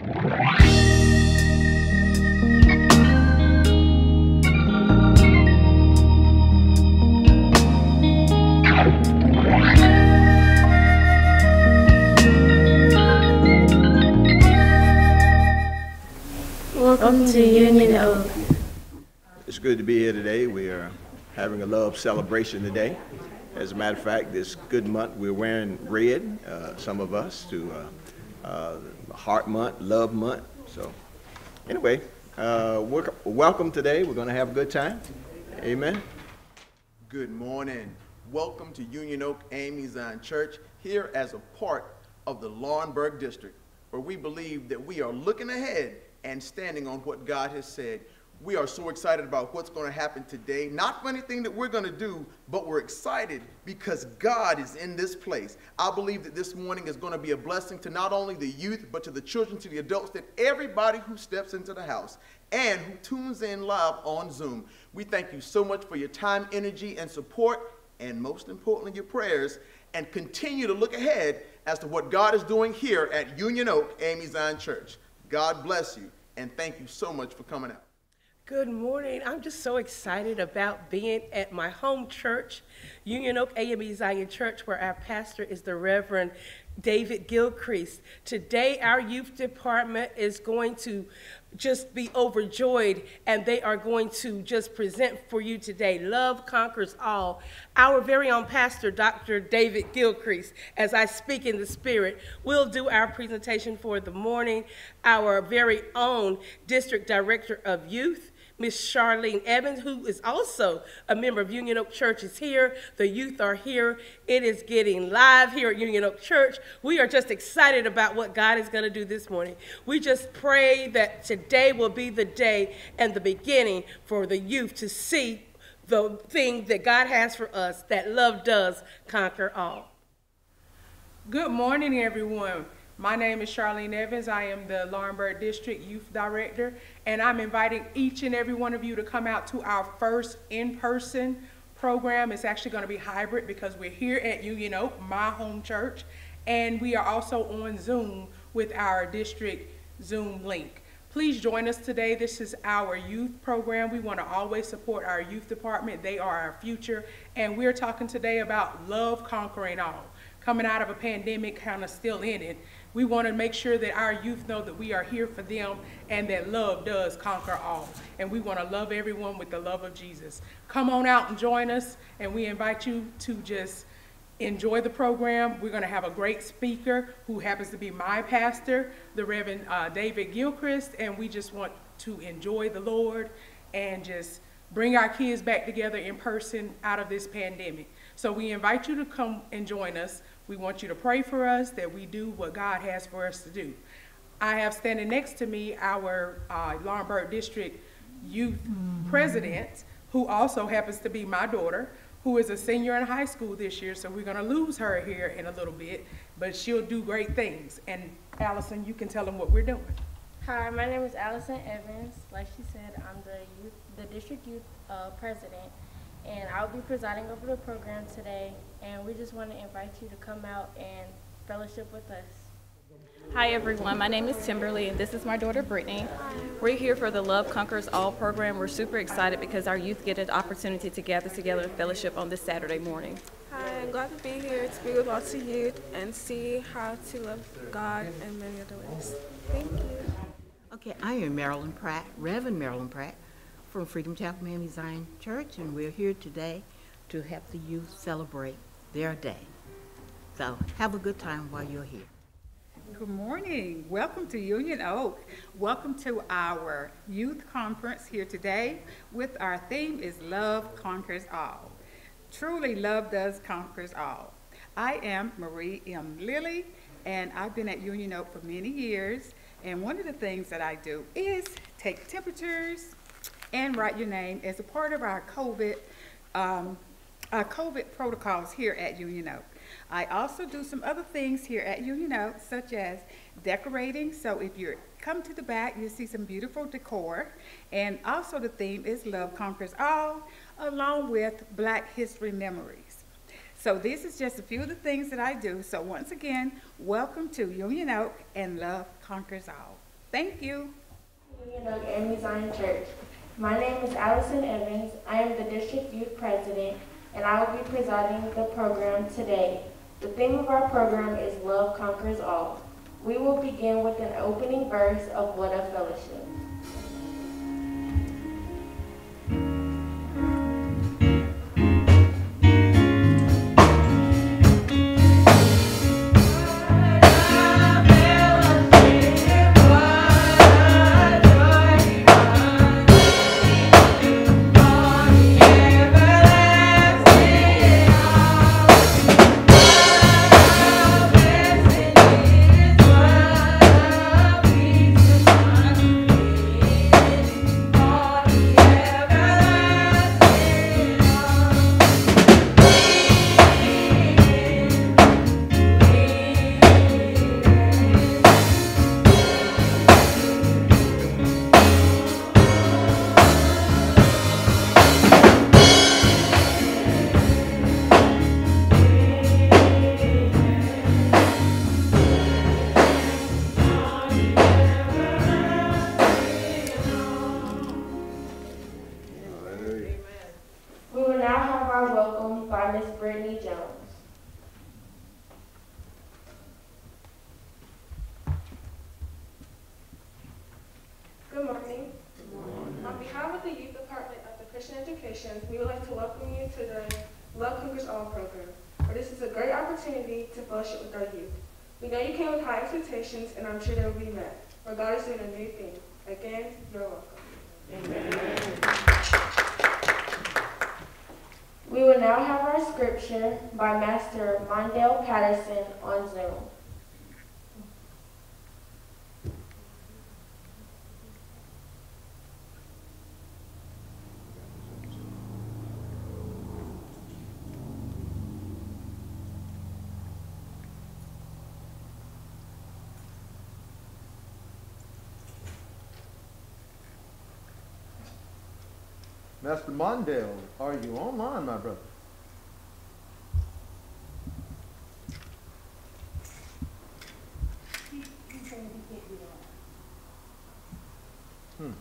Welcome to Union Oak. It's good to be here today. We are having a love celebration today. As a matter of fact, this good month we're wearing red, uh, some of us, to uh, uh, Heart Month, Love Month. So, anyway, uh, wel- welcome today. We're going to have a good time. Amen. Good morning. Welcome to Union Oak AME Zion Church, here as a part of the Laurinburg District, where we believe that we are looking ahead and standing on what God has said. We are so excited about what's going to happen today, not for anything that we're going to do, but we're excited because God is in this place. I believe that this morning is going to be a blessing to not only the youth, but to the children, to the adults, that everybody who steps into the house and who tunes in live on Zoom. We thank you so much for your time, energy, and support, and most importantly, your prayers, and continue to look ahead as to what God is doing here at Union Oak AME Zion Church. God bless you, and thank you so much for coming out. Good morning. I'm just so excited about being at my home church, Union Oak AME Zion Church, where our pastor is the Reverend David Gilcrease. Today, our youth department is going to just be overjoyed and they are going to just present for you today love conquers all our very own pastor dr david gilcrease as i speak in the spirit will do our presentation for the morning our very own district director of youth Miss Charlene Evans, who is also a member of Union Oak Church, is here. The youth are here. It is getting live here at Union Oak Church. We are just excited about what God is going to do this morning. We just pray that today will be the day and the beginning for the youth to see the thing that God has for us, that love does conquer all. Good morning, everyone. My name is Charlene Evans. I am the Laurinburg District Youth Director, and I'm inviting each and every one of you to come out to our first in-person program. It's actually going to be hybrid because we're here at Union Oak, my home church, and we are also on Zoom with our district Zoom link. Please join us today. This is our youth program. We want to always support our youth department. They are our future, and we're talking today about love conquering all coming out of a pandemic, kind of still in it. We want to make sure that our youth know that we are here for them and that love does conquer all. And we want to love everyone with the love of Jesus. Come on out and join us, and we invite you to just enjoy the program. We're going to have a great speaker who happens to be my pastor, the Reverend uh, David Gilchrist, and we just want to enjoy the Lord and just bring our kids back together in person out of this pandemic. So we invite you to come and join us. We want you to pray for us that we do what God has for us to do. I have standing next to me our uh, Laurinburg District Youth President, who also happens to be my daughter, who is a senior in high school this year, so we're going to lose her here in a little bit, but she'll do great things. And Allison, you can tell them what we're doing. Hi, my name is Allison Evans. Like she said, I'm the youth, the district youth uh, president, and I'll be presiding over the program today. And we just want to invite you to come out and fellowship with us. Hi everyone, my name is Timberly and this is my daughter Brittany. We're here for the Love Conquers All program. We're super excited because our youth get an opportunity to gather together and fellowship on this Saturday morning. Hi, I'm glad to be here to be with lots of youth and see how to love God in many other ways. Thank you. Okay, I am Marilyn Pratt, Reverend Marilyn Pratt from Freedom Chapel AME Zion Church, and we're here today to help the youth celebrate their day. So have a good time while you're here. Good morning. Welcome to Union Oak. Welcome to our youth conference here today with our theme is Love Conquers All. Truly, love does conquers all. I am Marie M. Lilly, and I've been at Union Oak for many years. And one of the things that I do is take temperatures and write your name as a part of our COVID, um, our COVID protocols here at Union Oak. I also do some other things here at Union Oak, such as decorating. So if you come to the back, you'll see some beautiful decor. And also the theme is Love Conquers All, along with Black History Memories. So this is just a few of the things that I do. So once again, welcome to Union Oak and Love Conquers All. Thank you. Union Oak AME Zion Church. My name is Allison Evans. I am the district youth president, and I will be presiding the program today. The theme of our program is Love Conquers All. We will begin with an opening verse of What a Fellowship. You came with high expectations, and I'm sure they will be met, for God is doing a new thing. Again, you're welcome. Amen. We will now have our scripture by Master Mondale Patterson on Zoom. Master Mondale, are you online, my brother? Hmm.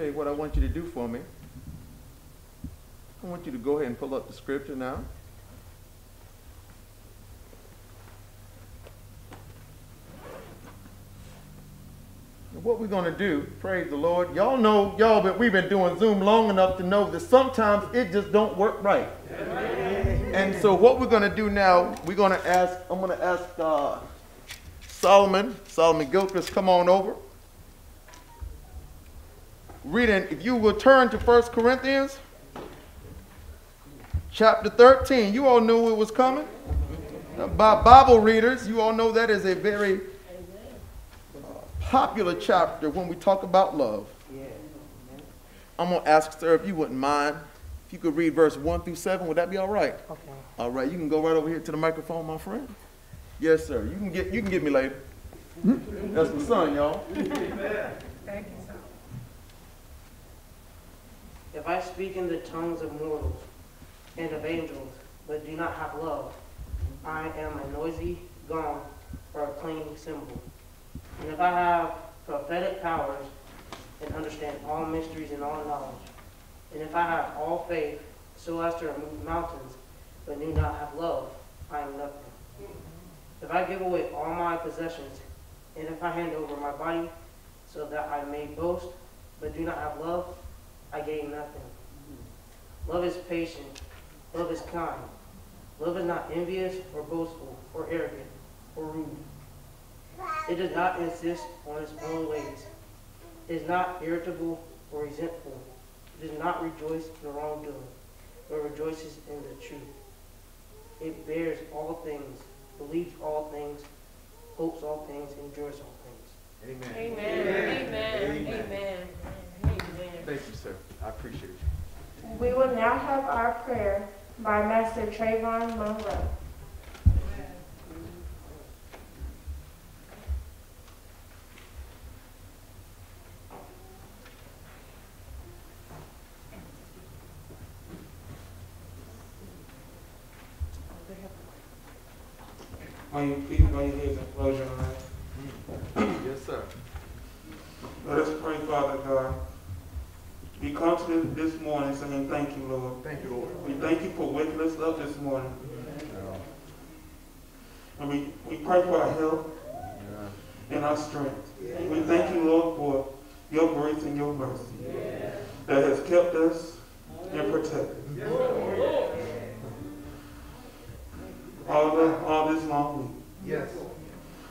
Tell you what I want you to do for me. I want you to go ahead and pull up the scripture now. What we're gonna do, praise the Lord. Y'all know, y'all, but we've been doing Zoom long enough to know that sometimes it just don't work right. And so what we're gonna do now, we're gonna ask, I'm gonna ask uh, Solomon, Solomon Gilchrist, come on over reading, if you will turn to 1 Corinthians chapter 13. You all knew it was coming. By Bible readers, you all know that is a very uh, popular chapter when we talk about love. I'm going to ask, sir, if you wouldn't mind, if you could read verse 1 through 7, would that be all right? Okay. All right, you can go right over here to the microphone, my friend. Yes, sir. You can get you can get me later. That's my son, y'all. Thank you, sir. I speak in the tongues of mortals and of angels, but do not have love, I am a noisy gong or a clanging cymbal. And if I have prophetic powers and understand all mysteries and all knowledge, and if I have all faith so as to remove mountains, but do not have love, I am nothing. If I give away all my possessions, and if I hand over my body so that I may boast, but do not have love, I gain nothing. Love is patient. Love is kind. Love is not envious or boastful or arrogant or rude. It does not insist on its own ways. It is not irritable or resentful. It does not rejoice in the wrongdoing, but rejoices in the truth. It bears all things, believes all things, hopes all things, endures all things. Amen. Amen. Amen. Amen. Thank you, sir. I appreciate you. We will now have our prayer by Master Trayvon Monroe. On your feet, bow your heads and close your eyes. Yes, sir. Let us pray, Father God. We come to this, this morning saying thank you, Lord. Thank you, Lord. We thank you for waking us up this morning. And we, we pray for our health and our strength. We thank you, Lord, for your grace and your mercy that has kept us and protected us. All, the, all this long week. Yes.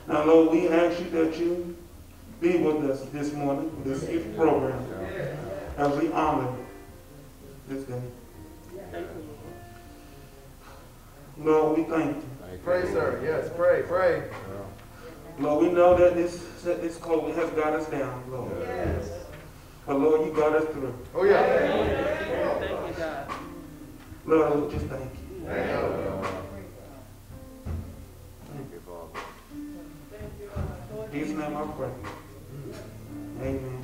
Now, Lord, we ask you that you be with us this morning, this youth program, as we honor this day. Lord, we thank you. Pray, sir. Yes, pray, pray. Lord, we know that this that this COVID has got us down, Lord. Yes. But Lord, you got us through. Oh, yeah. Thank you, God. Lord, we just thank you. Thank you. Thank you, Father. In Jesus' name I pray. Amen.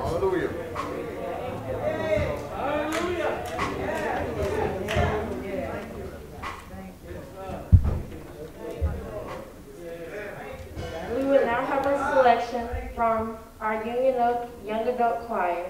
Hallelujah. We will now have a selection from our Union Oak Young Adult Choir.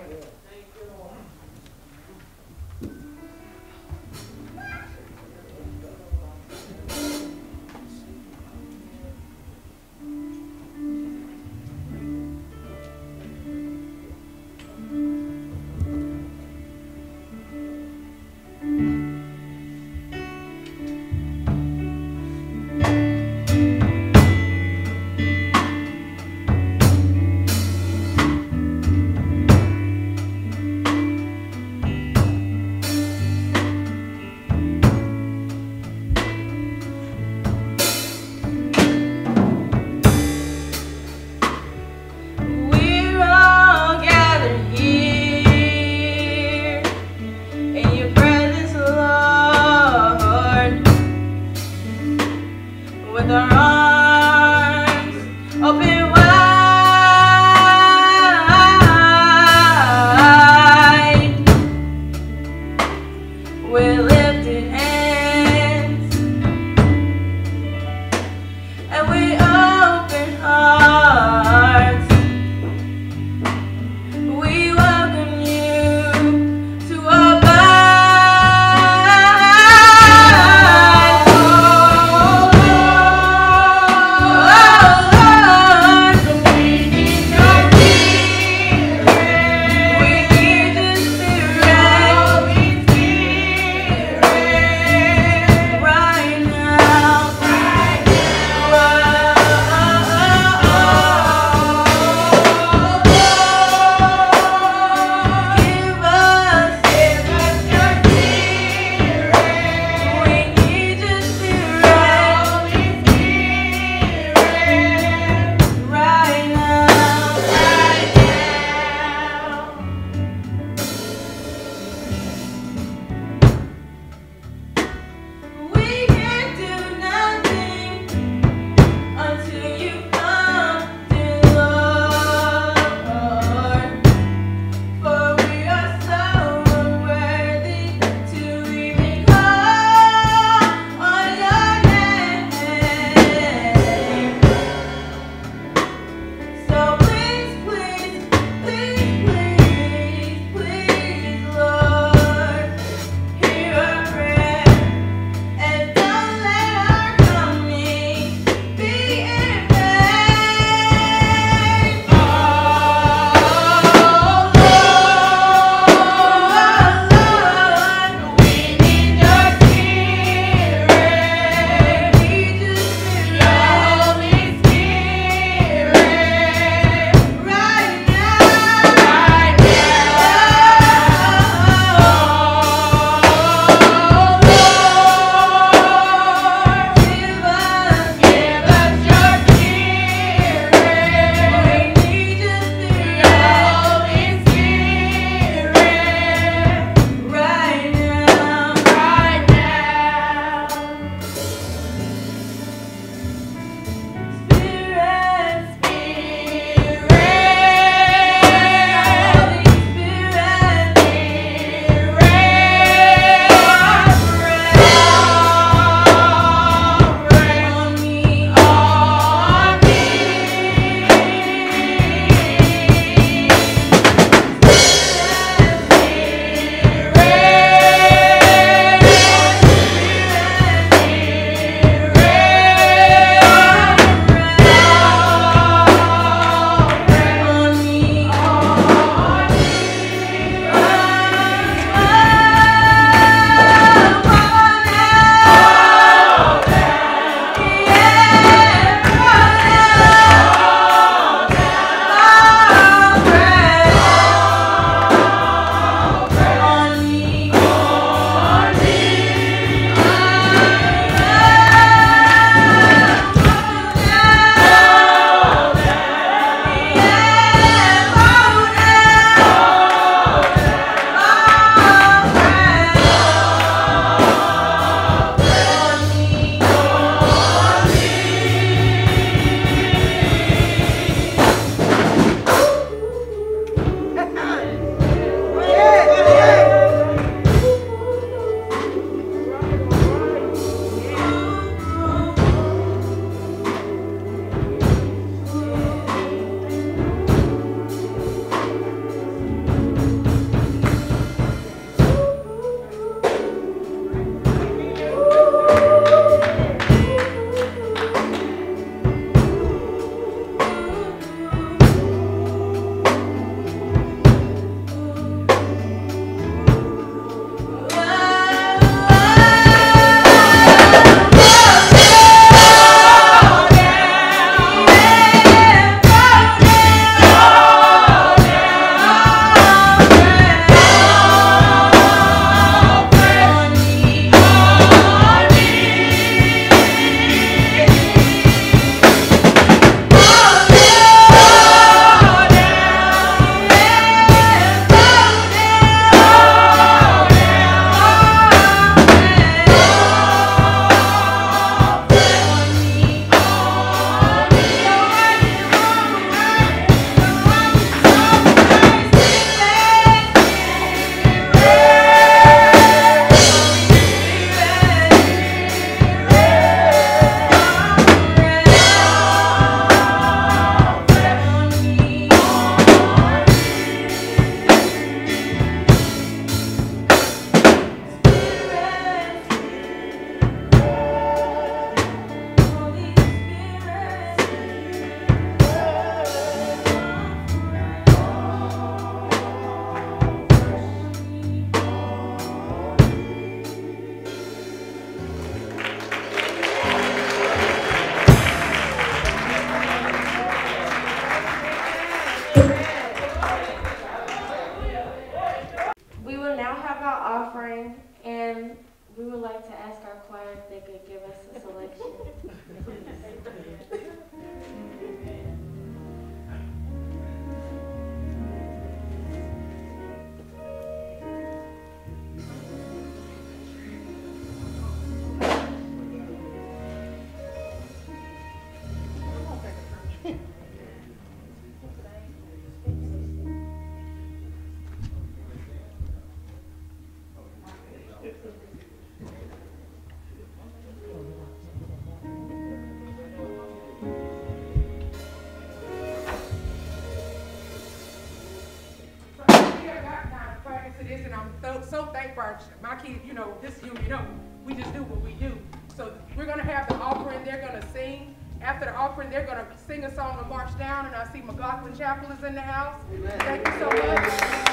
after the offering, they're going to sing a song and march down. And I see McLaughlin Chapel is in the house. Amen. Thank you so much.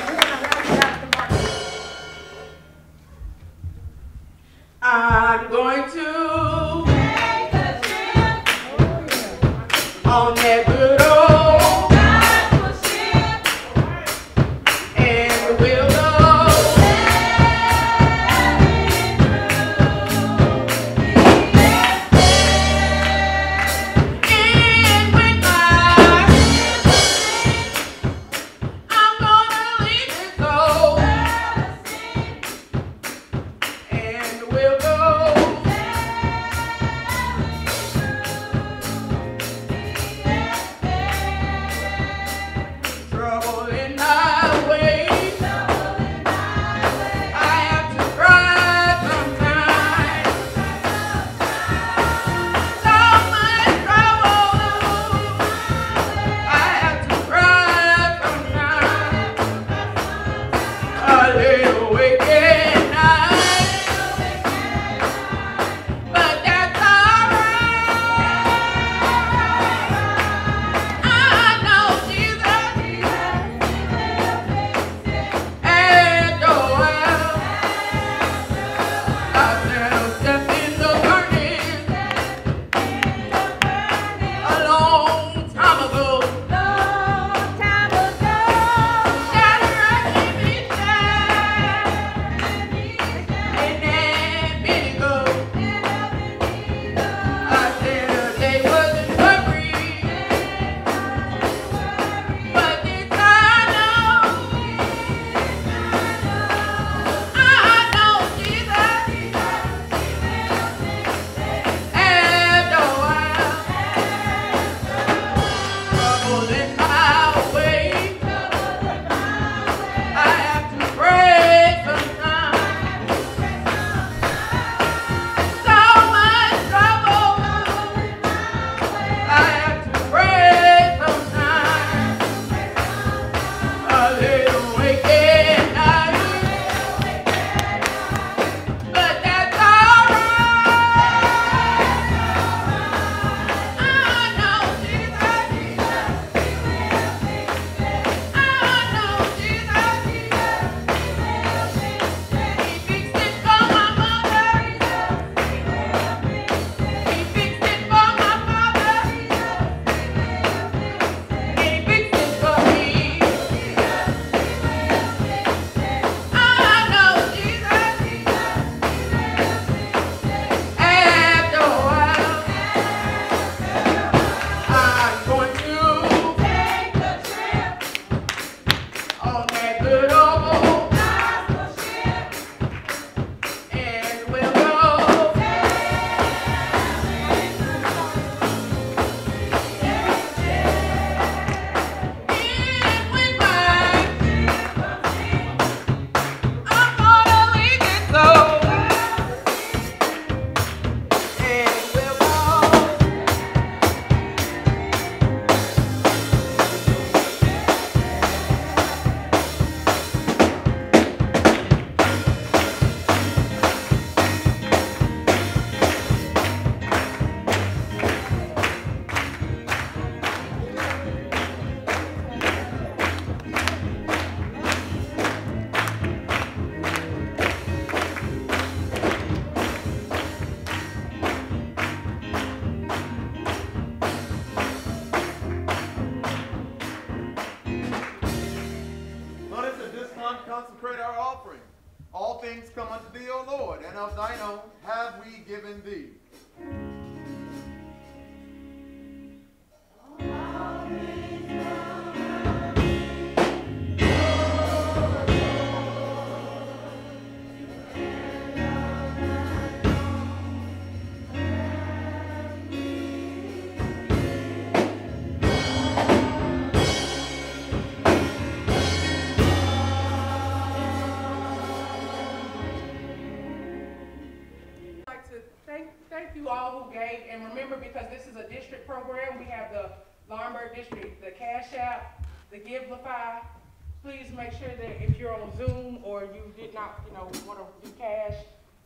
We're going to the march. I'm going to thank, thank you all who gave. And remember, because this is a district program, we have the Laurinburg District, the Cash App, the Givelify. Please make sure that if you're on Zoom or you did not, you know, want to do cash,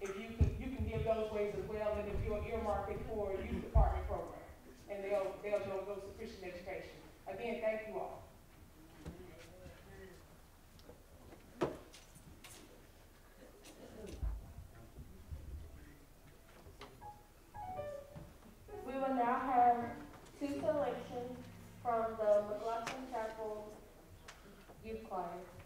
if you can, you can give those ways as well. And if you're earmarking for a youth department program, and they'll they'll go to Christian education. Again, thank you all. I have two selections from the McLaughlin Chapel Youth Choir.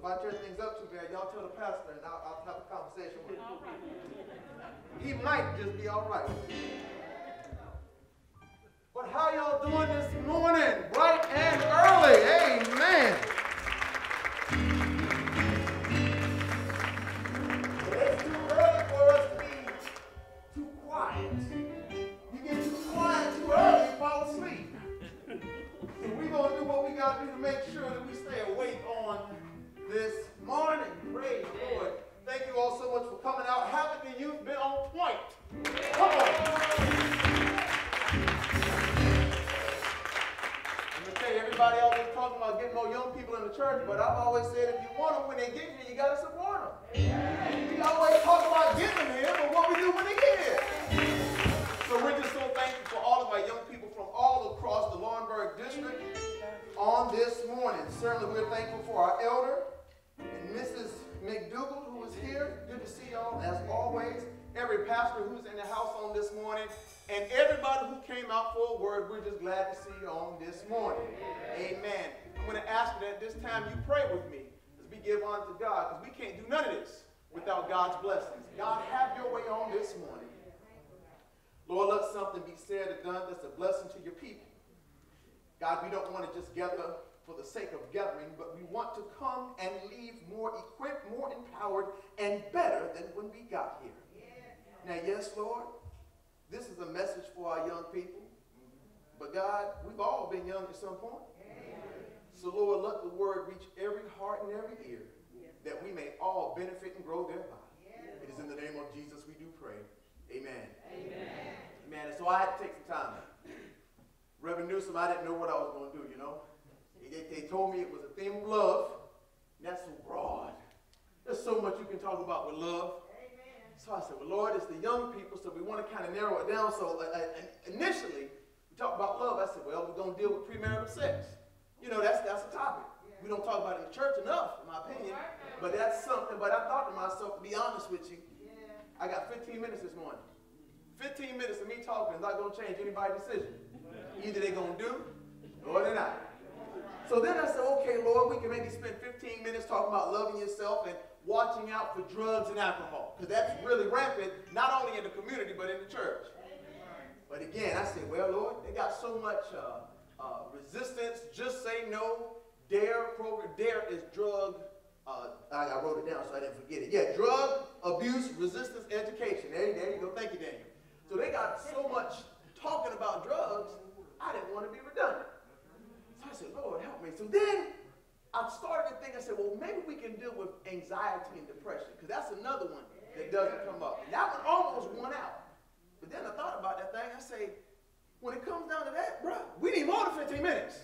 If I tear things up too bad, y'all tell the pastor and I'll, I'll have a conversation with him. He might just be all right. But how y'all doing this morning? Bright and early. Amen. It's too early for us to be too quiet. You get too quiet too early, you fall asleep. So we're going to do what we got to do to make sure that we stay awake on this morning. Praise the Lord. Thank you all so much for coming out. Haven't you've been on point? Come on. Let me tell you, everybody always talking about getting more young people in the church, but I've always said if you want them when they get here, you got to support them. We always talk about getting them here, but what we do when they get here? So we're just so thankful for all of our young people from all across the Laurinburg district on this morning. Certainly we're thankful for our elder and Mrs. McDougal who is here. Good to see y'all as always. Every pastor who's in the house on this morning and everybody who came out for a word, we're just glad to see you on this morning. Amen. I'm going to ask that this time you pray with me as we give honor to God because we can't do none of this without God's blessings. God, have your way on this morning. Lord, let something be said or done that's a blessing to your people. God, we don't want to just gather for the sake of gathering, but we want to come and leave more equipped, more empowered, and better than when we got here. Now, yes, Lord, this is a message for our young people. But God, we've all been young at some point. So, Lord, let the word reach every heart and every ear that we may all benefit and grow thereby. It is in the name of Jesus we do pray. Amen. Amen. Amen. And so I had to take some time. Reverend Newsom, I didn't know what I was going to do, you know. They, they told me it was a theme of love, and that's so broad. There's so much you can talk about with love. So I said, well, Lord, it's the young people, so we want to kind of narrow it down. So uh, uh, initially, we talked about love. I said, well, we're going to deal with premarital sex. You know, that's, that's a topic. We don't talk about it in the church enough, in my opinion. But that's something, but I thought to myself, to be honest with you, I got 15 minutes this morning. 15 minutes of me talking is not going to change anybody's decision. Either they're going to do or they're not. So then I said, okay, Lord, we can maybe spend 15 minutes talking about loving yourself and watching out for drugs and alcohol. Because that's really rampant, not only in the community, but in the church. But again, I said, well, Lord, they got so much uh, uh, resistance. Just say no. DARE program. DARE is drug. Uh, I, I, wrote it down so I didn't forget it. Yeah, drug abuse resistance education. There, there you go. Thank you, Daniel. So they got so much talking about drugs. I didn't want to be redundant. Said, Lord, help me. So then I started to think, I said, well, maybe we can deal with anxiety and depression, because that's another one that doesn't come up. And that one almost won out. But then I thought about that thing. I say, when it comes down to that, bro, we need more than 15 minutes.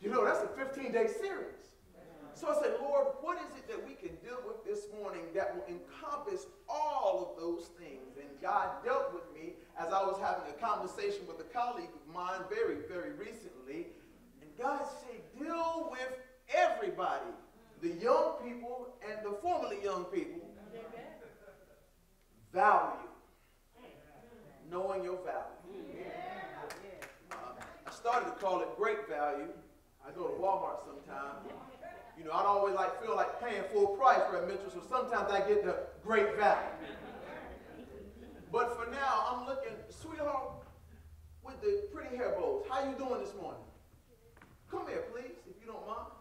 You know, that's a 15-day series. So I said, Lord, what is it that we can deal with this morning that will encompass all of those things? And God dealt with me as I was having a conversation with a colleague of mine very, very recently. God said, deal with everybody, the young people and the formerly young people. Value. Knowing your value. Uh, I started to call it great value. I go to Walmart sometimes. You know, I don't always like feel like paying full price for a Mitchell, so sometimes I get the great value. But for now, I'm looking, sweetheart, with the pretty hair bows. How you doing this morning? Come here, please, if you don't mind.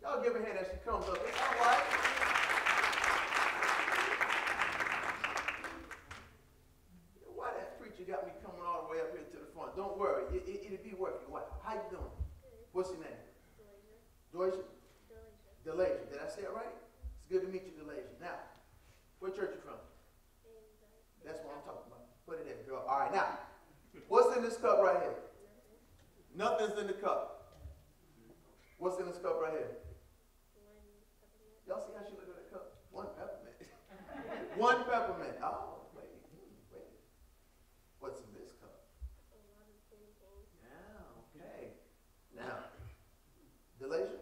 Y'all give a hand as she comes up. It's all right. Why that preacher got me coming all the way up here to the front? Don't worry, it, it, it'll be worth your while. How you doing? What's your name? Doisha. Delasia. Did I say it right? It's good to meet you, Delasia. Now, what church you from? That's what I'm talking about. Put it in, girl. All right, now, what's in this cup right here? Nothing's in the cup. What's in this cup right here? Y'all see how she looked at the cup? One peppermint. One peppermint. Oh, wait. What's in this cup? Yeah, okay. Now, Delasia,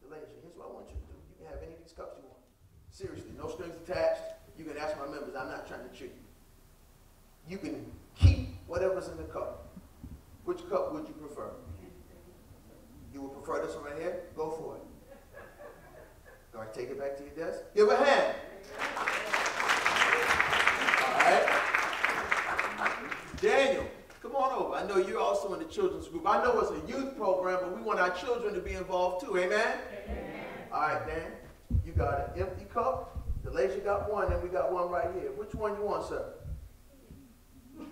Delasia, here's what I want you to do. You can have any of these cups you want. Seriously, no strings attached. You can ask my members. I'm not trying to trick you. You can keep whatever's in the cup. Which cup would you prefer? You would prefer this one right here? Go for it. All right, take it back to your desk. Give a hand. All right. Daniel, come on over. I know you're also in the children's group. I know it's a youth program, but we want our children to be involved too. Amen? Amen. All right, Dan, you got an empty cup. The lady got one, and we got one right here. Which one you want, sir?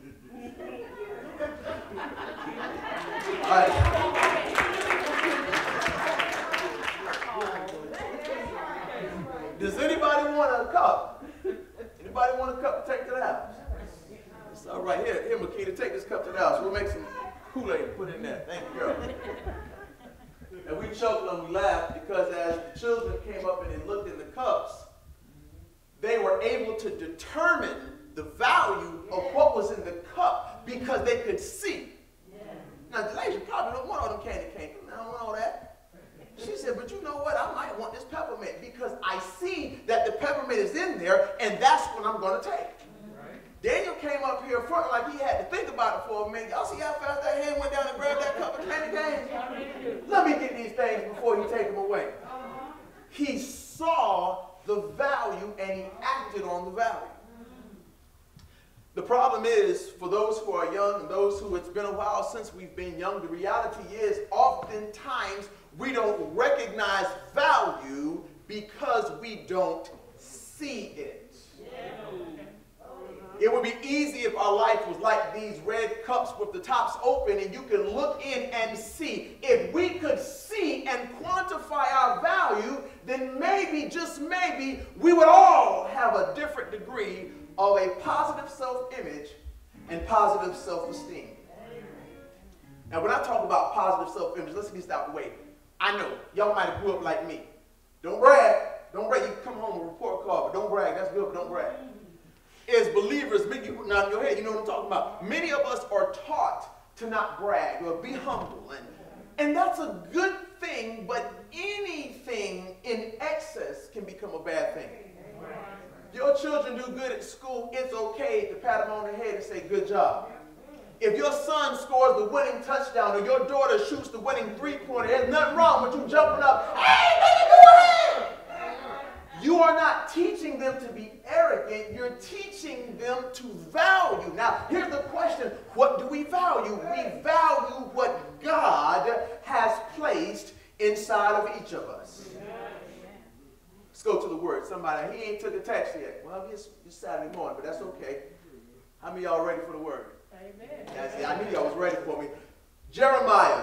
All right. Does anybody want a cup? Anybody want a cup to take to the house? It's all right. Here, here, Makita, take this cup to the house. We'll make some Kool-Aid and put it in there. Thank you, girl. And we chuckled and we laughed because as the children came up and they looked in the cups, they were able to determine the value of what was in the cup because they could see. Now, the lady probably don't want all them candy canes. I don't want all that. She said, but you know what? I might want this peppermint because I see that the peppermint is in there and that's what I'm going to take. Daniel came up here front like he had to think about it for a minute. Y'all see how fast that hand went down and grabbed that cup of candy canes? Let me get these things before he take them away. He saw the value and he acted on the value. The problem is, for those who are young and those who it's been a while since we've been young, the reality is oftentimes we don't recognize value because we don't see it. It would be easy if our life was like these red cups with the tops open and you could look in and see. If we could see and quantify our value, then maybe, just maybe, we would all have a different degree of a positive self-image and positive self-esteem. Now, when I talk about positive self-image, let's get this out the way. I know y'all might have grew up like me. Don't brag. Don't brag. You can come home with a report card, but don't brag. That's good, but don't brag. As believers, many in your head, you know what I'm talking about. Many of us are taught to not brag or be humble, and and that's a good thing. But anything in excess can become a bad thing. Your children do good at school, it's okay to pat them on the head and say, good job. If your son scores the winning touchdown or your daughter shoots the winning three-pointer, there's nothing wrong with you jumping up, hey, are not teaching them to be arrogant, you're teaching them to value. Now, here's the question what do we value? We value what God has placed inside of each of us. Let's go to the word. Somebody, he ain't took a text yet. Well, it's, it's Saturday morning, but that's okay. How many y'all ready for the word? Amen. That's it. I knew y'all was ready for me. Jeremiah.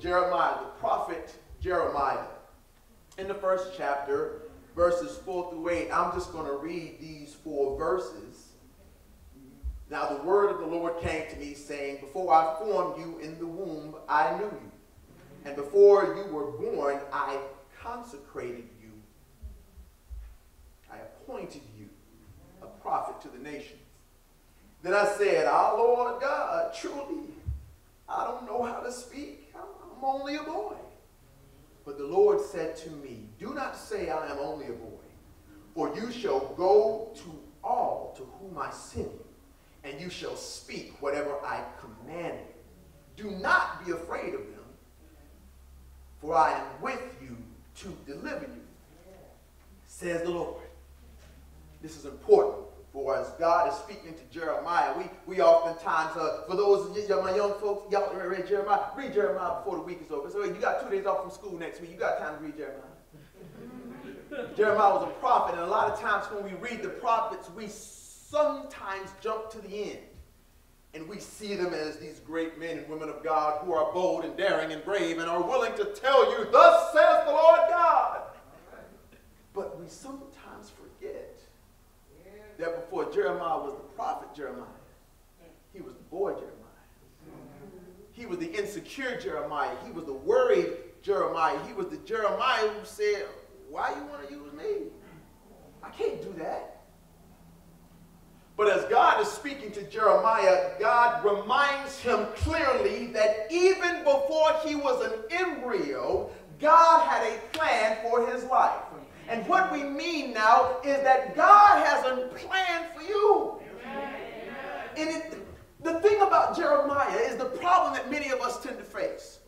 Jeremiah, the prophet Jeremiah. In the first chapter, verses 4 through 8, I'm just going to read these four verses. Now, the word of the Lord came to me, saying, Before I formed you in the womb, I knew you. And before you were born, I consecrated you. I appointed you a prophet to the nations. Then I said, Our Lord God, truly, I don't know how to speak. I'm, only a boy. But the Lord said to me, Do not say I am only a boy, for you shall go to all to whom I send you, and you shall speak whatever I command you. Do not be afraid of them, for I am with you to deliver you, says the Lord. This is important. For as God is speaking to Jeremiah, we, we oftentimes, uh, for those of you, my young folks, y'all read Jeremiah, read Jeremiah before the week is over. So you got two days off from school next week. You got time to read Jeremiah. Jeremiah was a prophet, and a lot of times when we read the prophets, we sometimes jump to the end. And we see them as these great men and women of God who are bold and daring and brave and are willing to tell you, Thus says the Lord God. But we sometimes forget that before Jeremiah was the prophet Jeremiah, he was the boy Jeremiah. He was the insecure Jeremiah. He was the worried Jeremiah. He was the Jeremiah who said, Why you want to use me? I can't do that. But as God is speaking to Jeremiah, God reminds him clearly that even before he was an embryo, God had a plan for his life. And what we mean now is that God has a plan for you. And it, the thing about Jeremiah is the problem that many of us tend to face.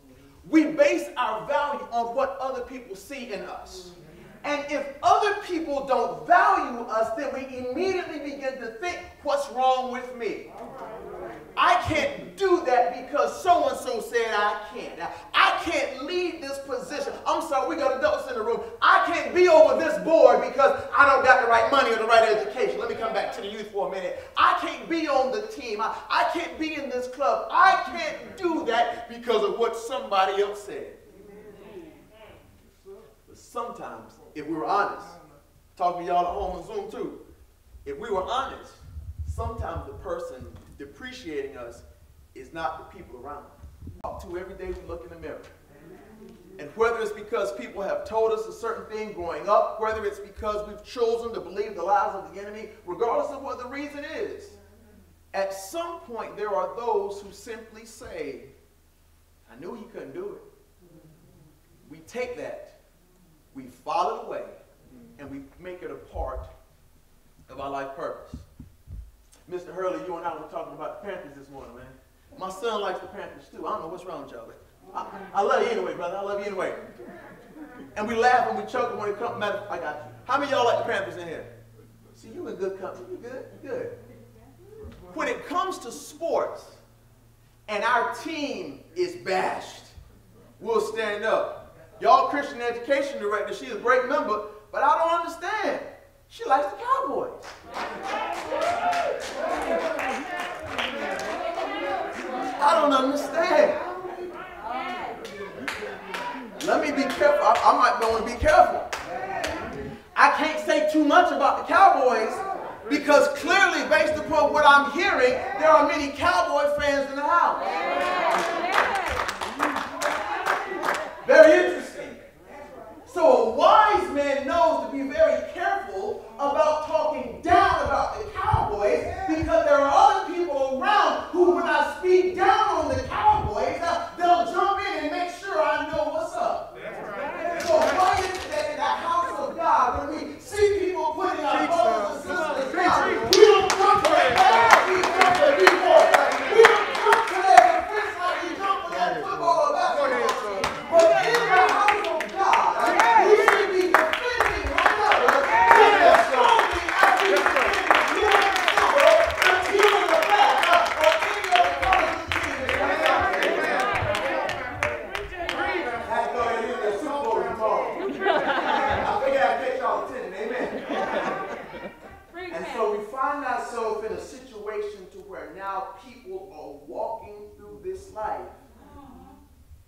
We base our value on what other people see in us. And if other people don't value us, then we immediately begin to think, what's wrong with me? I can't do that because so and so said I can't. I can't lead this position. I'm sorry, we got adults in the room. I can't be over this board because I don't got the right money or the right education. Let me come back to the youth for a minute. I can't be on the team. I, I can't be in this club. I can't do that because of what somebody else said. But sometimes, if we were honest, talking to y'all at home on Zoom too, if we were honest, sometimes the person depreciating us is not the people around us. Talk to every day we look in the mirror. And whether it's because people have told us a certain thing growing up, whether it's because we've chosen to believe the lies of the enemy, regardless of what the reason is, at some point there are those who simply say, I knew he couldn't do it. We take that, we file it away, and we make it a part of our life purpose. Mr. Hurley, you and I were talking about the Panthers this morning, man. My son likes the Panthers too. I don't know what's wrong with y'all, but I, I love you anyway, brother. I love you anyway. And we laugh and we chuckle when it comes. Matter, I got you. How many y'all like the Panthers in here? See, you in good company. You good? You good. When it comes to sports, and our team is bashed, we'll stand up. Y'all Christian education director, she's a great member, but I don't understand. She likes the Cowboys. I don't understand. Let me be careful. I, I might want to be careful. I can't say too much about the Cowboys because clearly, based upon what I'm hearing, there are many Cowboy fans in the house. Very interesting. So a wise man knows to be very careful about talking down about the Cowboys because there are other people around who, when I speak down on the Cowboys, uh, they'll jump in and make sure I know what's up. So why is it that in the house of God, when we see people putting our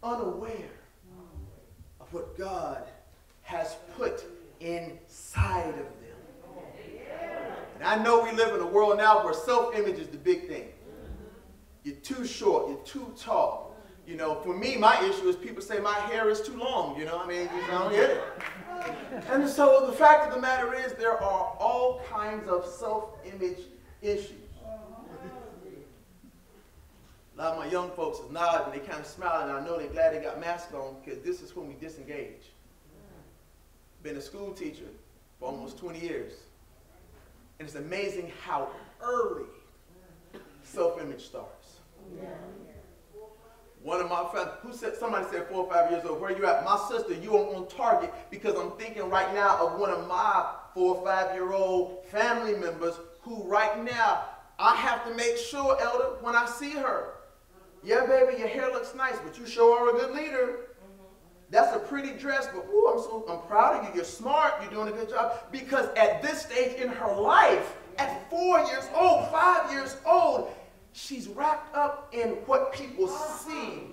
unaware of what God has put inside of them. And I know we live in a world now where self-image is the big thing. You're too short, you're too tall. You know, for me, my issue is people say my hair is too long, you know, I mean, you don't get it. And so the fact of the matter is there are all kinds of self-image issues. A lot of my young folks is nodding, they kind of smiling, and I know they're glad they got masks on because this is when we disengage. Been a school teacher for almost 20 years. And it's amazing how early self-image starts. One of my friends, who said, somebody said four or five years old, where you at? My sister, you are on target because I'm thinking right now of one of my four or five year old family members who right now, I have to make sure, elder, when I see her, yeah, baby, your hair looks nice, but you sure are a good leader. Mm-hmm. That's a pretty dress, but ooh, I'm so I'm proud of you. You're smart. You're doing a good job. Because at this stage in her life, at four years old, five years old, she's wrapped up in what people see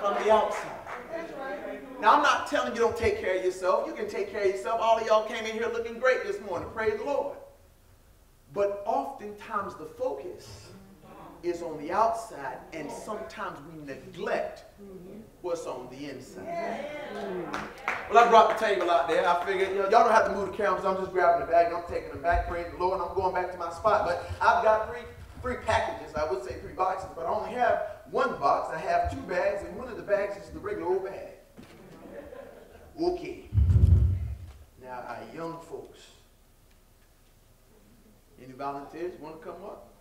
from the outside. Now, I'm not telling you don't take care of yourself. You can take care of yourself. All of y'all came in here looking great this morning. Praise the Lord. But oftentimes the focus is on the outside, and sometimes we neglect what's on the inside. Well, I brought the table out there. I figured, you know, y'all don't have to move the cameras. I'm just grabbing the bag and I'm taking them back. Praise the Lord. and I'm going back to my spot. But I've got three, three packages. I would say three boxes, but I only have one box. I have two bags, and one of the bags is the regular old bag. Okay. Now, our young folks. Any volunteers want to come up?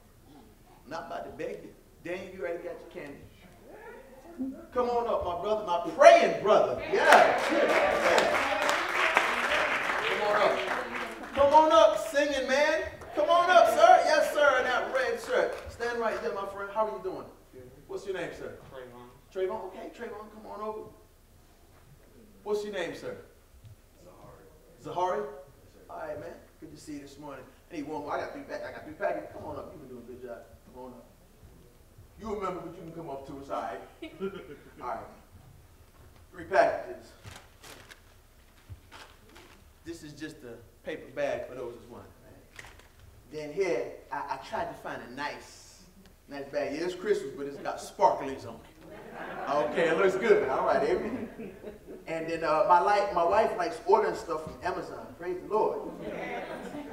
I'm not about to beg you. Daniel, you already got your candy. Come on up, my brother, my praying brother. Yeah. Come on up. Come on up, singing man. Come on up, sir. Yes, sir, in that red shirt. Stand right there, my friend. How are you doing? What's your name, sir? Trayvon. Trayvon? Okay, Trayvon, come on over. What's your name, sir? Zahari. Zahari? All right, man. Good to see you this morning. I need one more. I got three back. I got three packages. Come on up. You've been doing a good job. Come on up. You remember, but you can come up to us, all right? all right. Three packages. This is just a paper bag for those who want. Then here, I, I tried to find a nice, nice bag. Yeah, it's Christmas, but it's got sparklies on it. Okay, it looks good. All right, amen. And then uh, my, life, my wife likes ordering stuff from Amazon. Praise the Lord.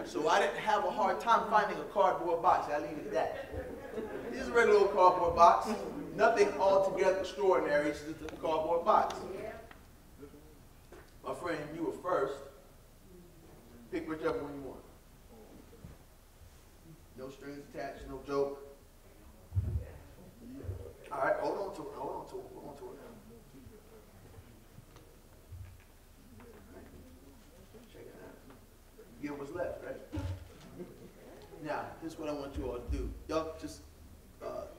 So I didn't have a hard time finding a cardboard box. I leave it at that. This is a regular cardboard box. Nothing altogether extraordinary. It's just a cardboard box. My friend, you were first. Pick whichever one you want. No strings attached, no joke. All right, hold on to it, hold on to it, hold on to it. Check it out. Get what's left, right? Now, this is what I want you all to do. Y'all just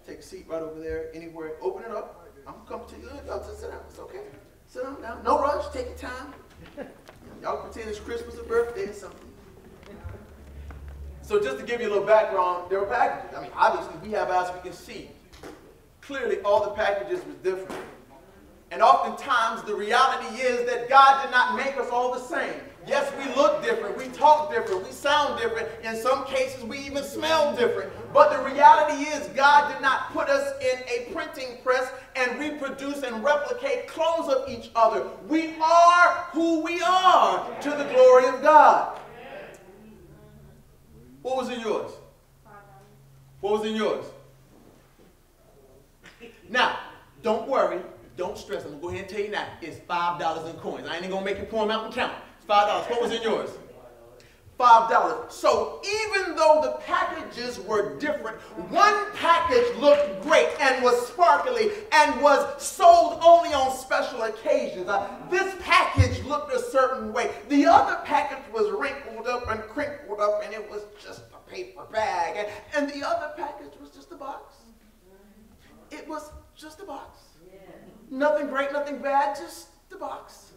take a seat right over there, anywhere. Open it up. I'm gonna come to you. Y'all just sit down. It's okay. Sit down. Now. No rush. Take your time. Y'all pretend it's Christmas or birthday or something. So just to give you a little background, there were packages. I mean, obviously we have as we can see. Clearly, all the packages were different. And oftentimes, the reality is that God did not make us all the same. Yes, we look different, we talk different, we sound different. In some cases, we even smell different. But the reality is, God did not put us in a printing press and reproduce and replicate clones of each other. We are who we are to the glory of God. What was in yours? What was in yours? Now, don't worry. Don't stress. I'm going to go ahead and tell you now. It's $5 in coins. I ain't going to make you pull them out and count. It's $5. What was in yours? $5. So even though the packages were different, one package looked great and was sparkly and was sold only on special occasions. Uh, this package looked a certain way. The other package was wrinkled up and crinkled up and it was just a paper bag. And, and the other package was just a box. It was just a box. Nothing great, nothing bad, just the box.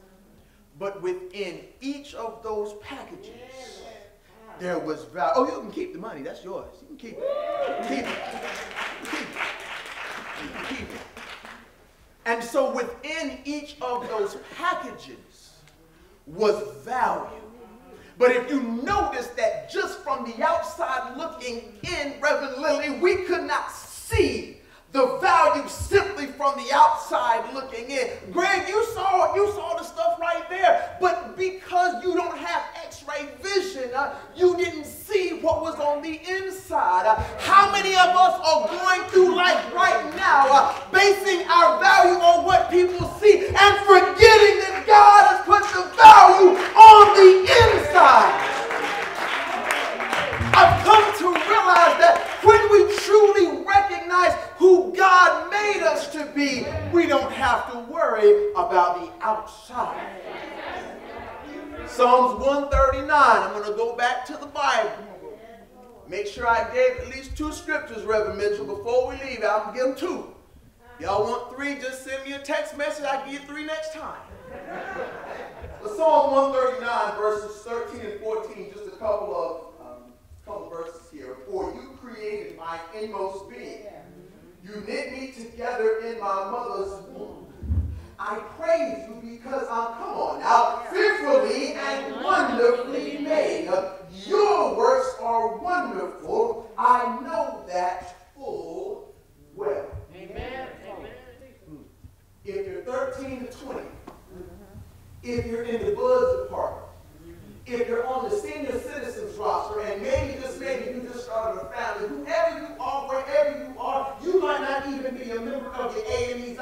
But within each of those packages, there was value. Oh, you can keep the money. That's yours. You can keep it. Keep it. Keep it. Keep it. And so within each of those packages was value. But if you notice that just from the outside looking in, Reverend Lilly, we could not see the value simply from the outside looking in. Greg, you saw you saw the stuff right there, but because you don't have X-ray vision, uh, you didn't see what was on the inside. Uh, how many of us are going through life right now, uh, basing our value on what people see and forgetting that God has put the value on the inside? I've come to realize that when we truly recognize who God made us to be, we don't have to worry about the outside. Psalms 139, I'm going to go back to the Bible. Make sure I gave at least two scriptures, Reverend Mitchell, before we leave. I'll give them two. Y'all want three? Just send me a text message. I'll give you three next time. But Psalm 139, verses 13 and 14, just a couple of couple verses here. For you created my inmost being. You knit me together in my mother's womb. I praise you because I'm, come on now, fearfully and wonderfully made. Your works are wonderful. I know that full well. Amen. Amen. If you're 13 to 20, if you're in the buzz department, if you're on the senior citizens roster, and maybe just maybe you just started a family, whoever you are, wherever you are, you might not even be a member of the AME's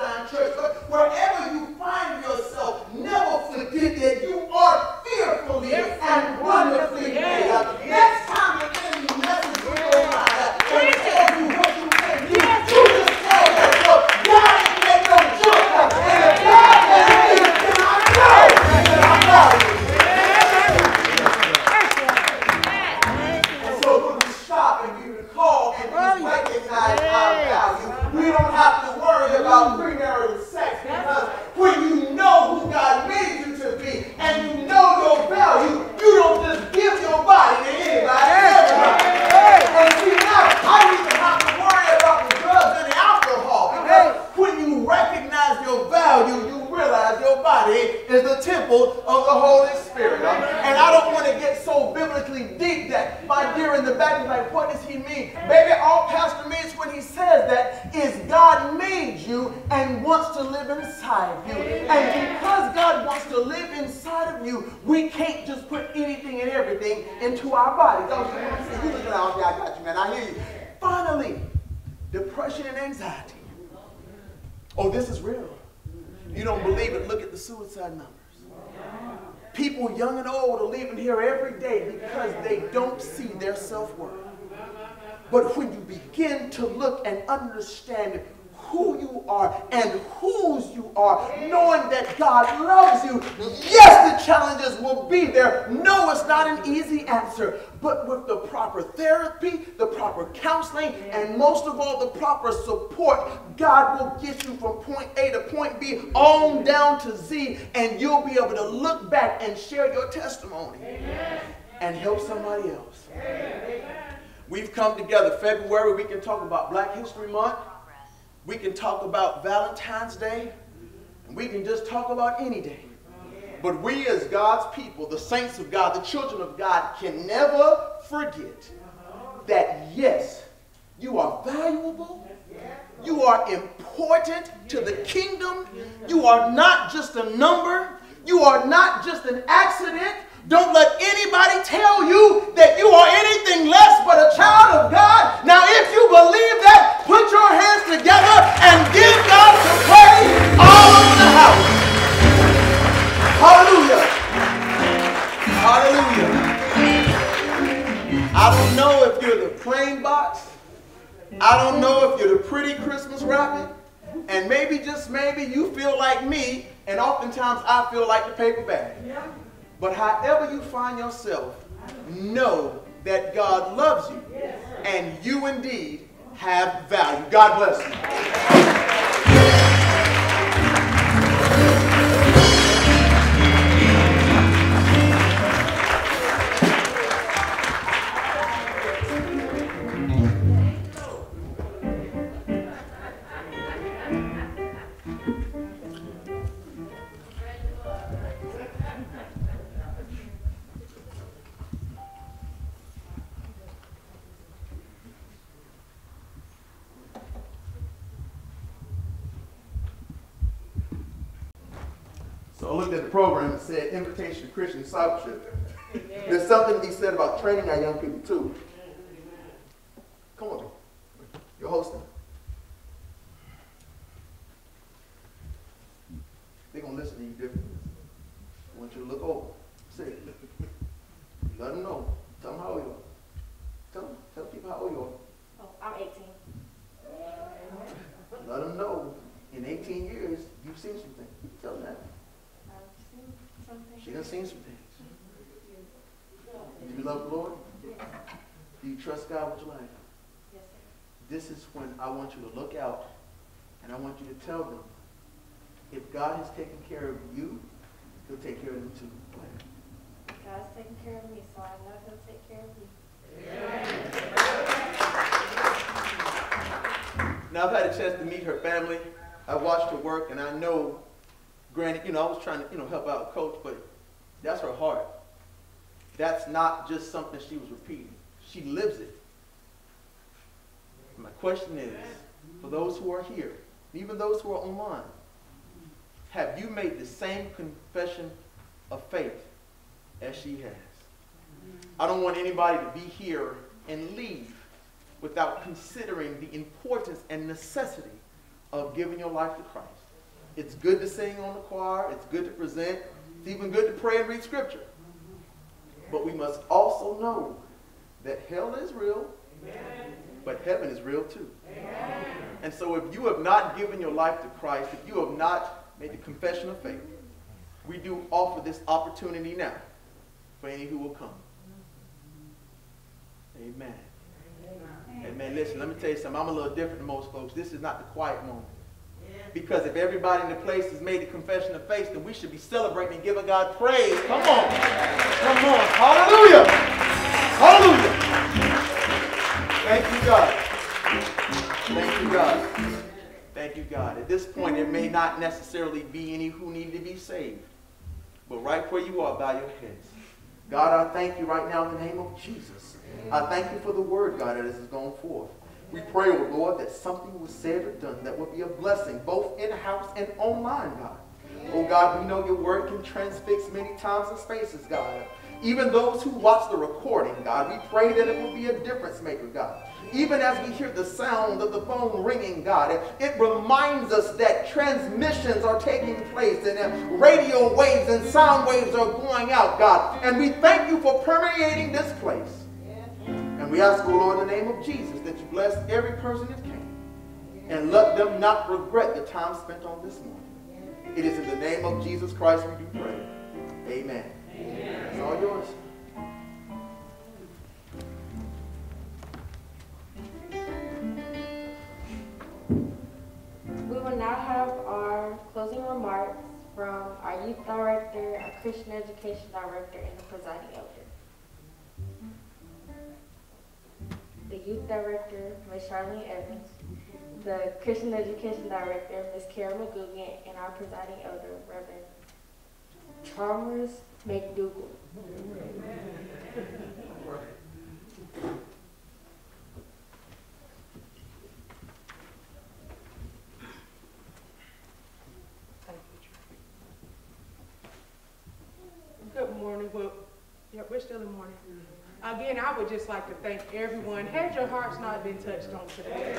understand who you are and whose you are, knowing that God loves you, yes, the challenges will be there. No, it's not an easy answer. But with the proper therapy, the proper counseling, and most of all, the proper support, God will get you from point A to point B on down to Z, and you'll be able to look back and share your testimony and help somebody else. We've come together February, we can talk about Black History Month. We can talk about Valentine's Day. And we can just talk about any day. But we as God's people, the saints of God, the children of God, can never forget that yes, you are valuable. You are important to the kingdom. You are not just a number. You are not just an accident. Don't let anybody tell you that you are anything less but a child of God. Now, if you believe that, put your hands together and give God some praise all over the house. Hallelujah. Hallelujah. I don't know if you're the plain box. I don't know if you're the pretty Christmas wrapping. And maybe, just maybe, you feel like me, and oftentimes I feel like the paper bag. But however you find yourself, know that God loves you, and you indeed have value. God bless you. Christian discipleship. There's something to be said about training our young people too. Come on, you're hosting. They're gonna listen to you differently. I want you to look over. Say it. Let them know. Tell them how old you are. Tell them. Tell people how old you are. Oh, I'm 18. Let them know. In 18 years, you've seen some things. Tell them that. I've seen something. She done seen some things. Do you love the Lord? Do you trust God with your life? Yes, sir. This is when I want you to look out and I want you to tell them if God has taken care of you, he'll take care of them too. God's taking care of me, so I know He'll take care of you. Now, I've had a chance to meet her family. I watched her work, and I know, granted, you know, I was trying to, you know, help out coach, but that's her heart. That's not just something she was repeating. She lives it. My question is, for those who are here, even those who are online, have you made the same confession of faith as she has? I don't want anybody to be here and leave without considering the importance and necessity of giving your life to Christ. It's good to sing on the choir, it's good to present, it's even good to pray and read scripture. But we must also know that hell is real, but heaven is real too. And so if you have not given your life to Christ, if you have not made the confession of faith, we do offer this opportunity now for any who will come. Amen. Amen. Listen, let me tell you something. I'm a little different than most folks. This is not the quiet moment. Because if everybody in the place has made the confession of faith, then we should be celebrating and giving God praise. Come on. Come on. Hallelujah. Hallelujah. Thank you, God. Thank you, God. Thank you, God. At this point, it may not necessarily be any who need to be saved. But right where you are, bow your heads. God, I thank you right now in the name of Jesus. I thank you for the word, God, that has gone forth. We pray, oh Lord, that something was said or done that would be a blessing, both in-house and online, God. Oh God, we know your word can transfix many times and spaces, God. Even those who watch the recording, God, we pray that it will be a difference maker, God. Even as we hear the sound of the phone ringing, God, it, reminds us that transmissions are taking place and radio waves and sound waves are going out, God. And we thank you for permeating this place. And we ask, O Lord, in the name of Jesus, that you bless every person that came and let them not regret the time spent on this morning. It is in the name of Jesus Christ we do pray. Amen. It's all yours. We will now have our closing remarks from our youth director, our Christian education director, and the presiding elder. The youth director, Ms. Charlene Evans, the Christian education director, Ms. Kara McGugan, and our presiding elder, Reverend Chalmers McDougal. Good morning. Well, yeah, we're still in morning. Again, I would just like to thank everyone. Had your hearts not been touched on today?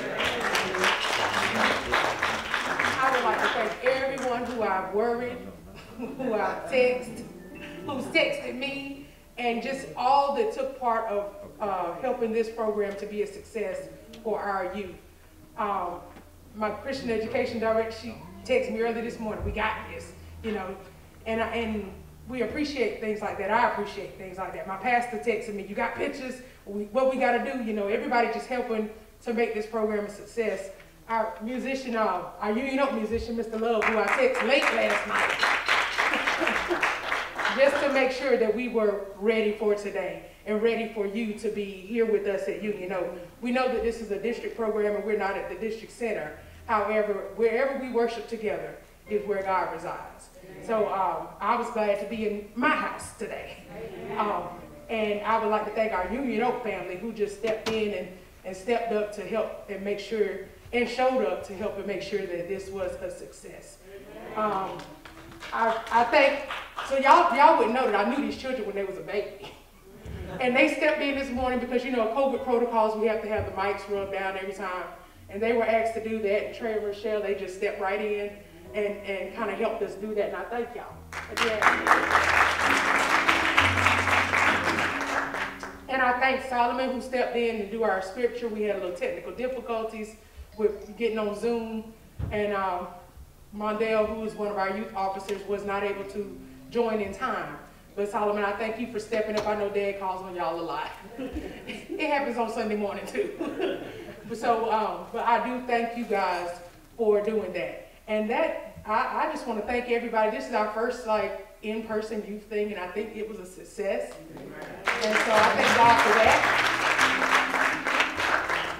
I would like to thank everyone who I've worried, who I've texted, who's texted me, and just all that took part of uh, helping this program to be a success for our youth. Um, my Christian education director, she texted me early this morning, we got this, you know, and, I, and we appreciate things like that. I appreciate things like that. My pastor texted me, you got pictures, we, what we got to do, you know, everybody just helping to make this program a success. Our musician, uh, our Union Oak musician, Mr. Love, who I texted late last night, just to make sure that we were ready for today and ready for you to be here with us at Union Oak. We know that this is a district program and we're not at the district center. However, wherever we worship together is where God resides. So um, I was glad to be in my house today. Um, and I would like to thank our Union Oak family who just stepped in and, and stepped up to help and make sure, and showed up to help and make sure that this was a success. Um, I, I think, so y'all, y'all wouldn't know that I knew these children when they was a baby. And they stepped in this morning because, you know, COVID protocols, we have to have the mics rubbed down every time. And they were asked to do that. And Trey and Rochelle, they just stepped right in and, and kind of helped us do that. And I thank y'all. And I thank Solomon who stepped in to do our scripture. We had a little technical difficulties with getting on Zoom. And um, Mondale, who is one of our youth officers, was not able to join in time. But Solomon, I thank you for stepping up. I know Dad calls on y'all a lot. it happens on Sunday morning too. so, um, but I do thank you guys for doing that. And that, I, I just want to thank everybody. This is our first like in-person youth thing, and I think it was a success. And so I thank God for that.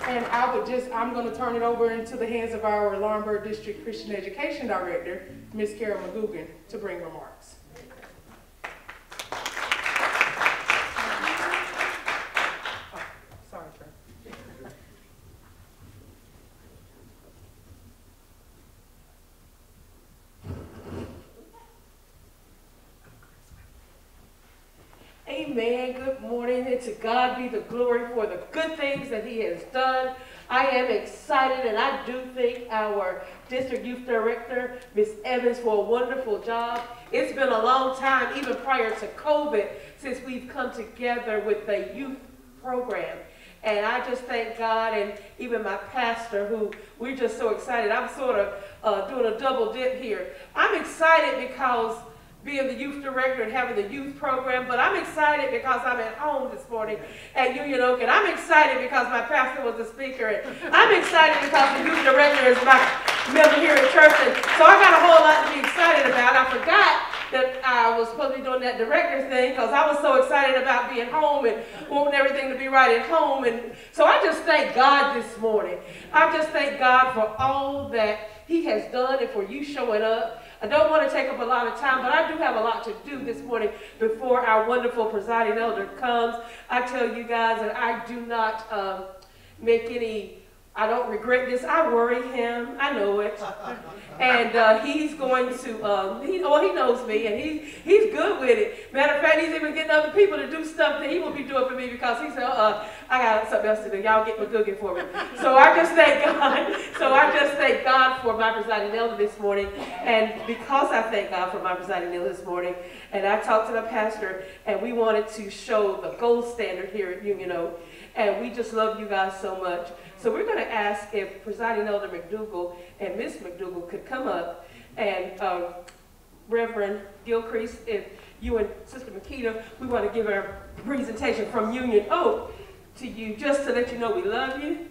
And I would just, I'm going to turn it over into the hands of our Laurinburg District Christian Education Director, Ms. Carol McGugan, to bring remarks. Sorry, Trey. Amen. Good morning, and to God be the glory for the good things that He has done. I am excited, and I do thank our district youth director, Ms. Evans, for a wonderful job. It's been a long time, even prior to COVID, since we've come together with the youth program. And I just thank God and even my pastor, who we're just so excited. I'm sort of uh, doing a double dip here. I'm excited because being the youth director and having the youth program, but I'm excited because I'm at home this morning at Union Oak, and I'm excited because my pastor was the speaker, and I'm excited because the youth director is my member here at church, and so I got a whole lot to be excited about. I forgot that I was supposed to be doing that director thing because I was so excited about being home and wanting everything to be right at home, and so I just thank God this morning. I just thank God for all that He has done and for you showing up. I don't want to take up a lot of time, but I do have a lot to do this morning before our wonderful presiding elder comes. I tell you guys that I do not um, make any, I don't regret this. I worry him. I know it. And uh, he's going to, um, he, oh, he knows me, and he, he's good with it. Matter of fact, he's even getting other people to do stuff that he will be doing for me because he said, uh, I got something else to do. Y'all get McGugan for me. So I just thank God. So I just thank God for my presiding elder this morning. And because I thank God for my presiding elder this morning, and I talked to the pastor, and we wanted to show the gold standard here at Union Oak. And we just love you guys so much. So we're going to ask if Presiding Elder McDougal and Miss McDougal could come up and uh, Reverend Gilcrease, if you and Sister Makita, we want to give our presentation from Union Oak to you just to let you know we love you.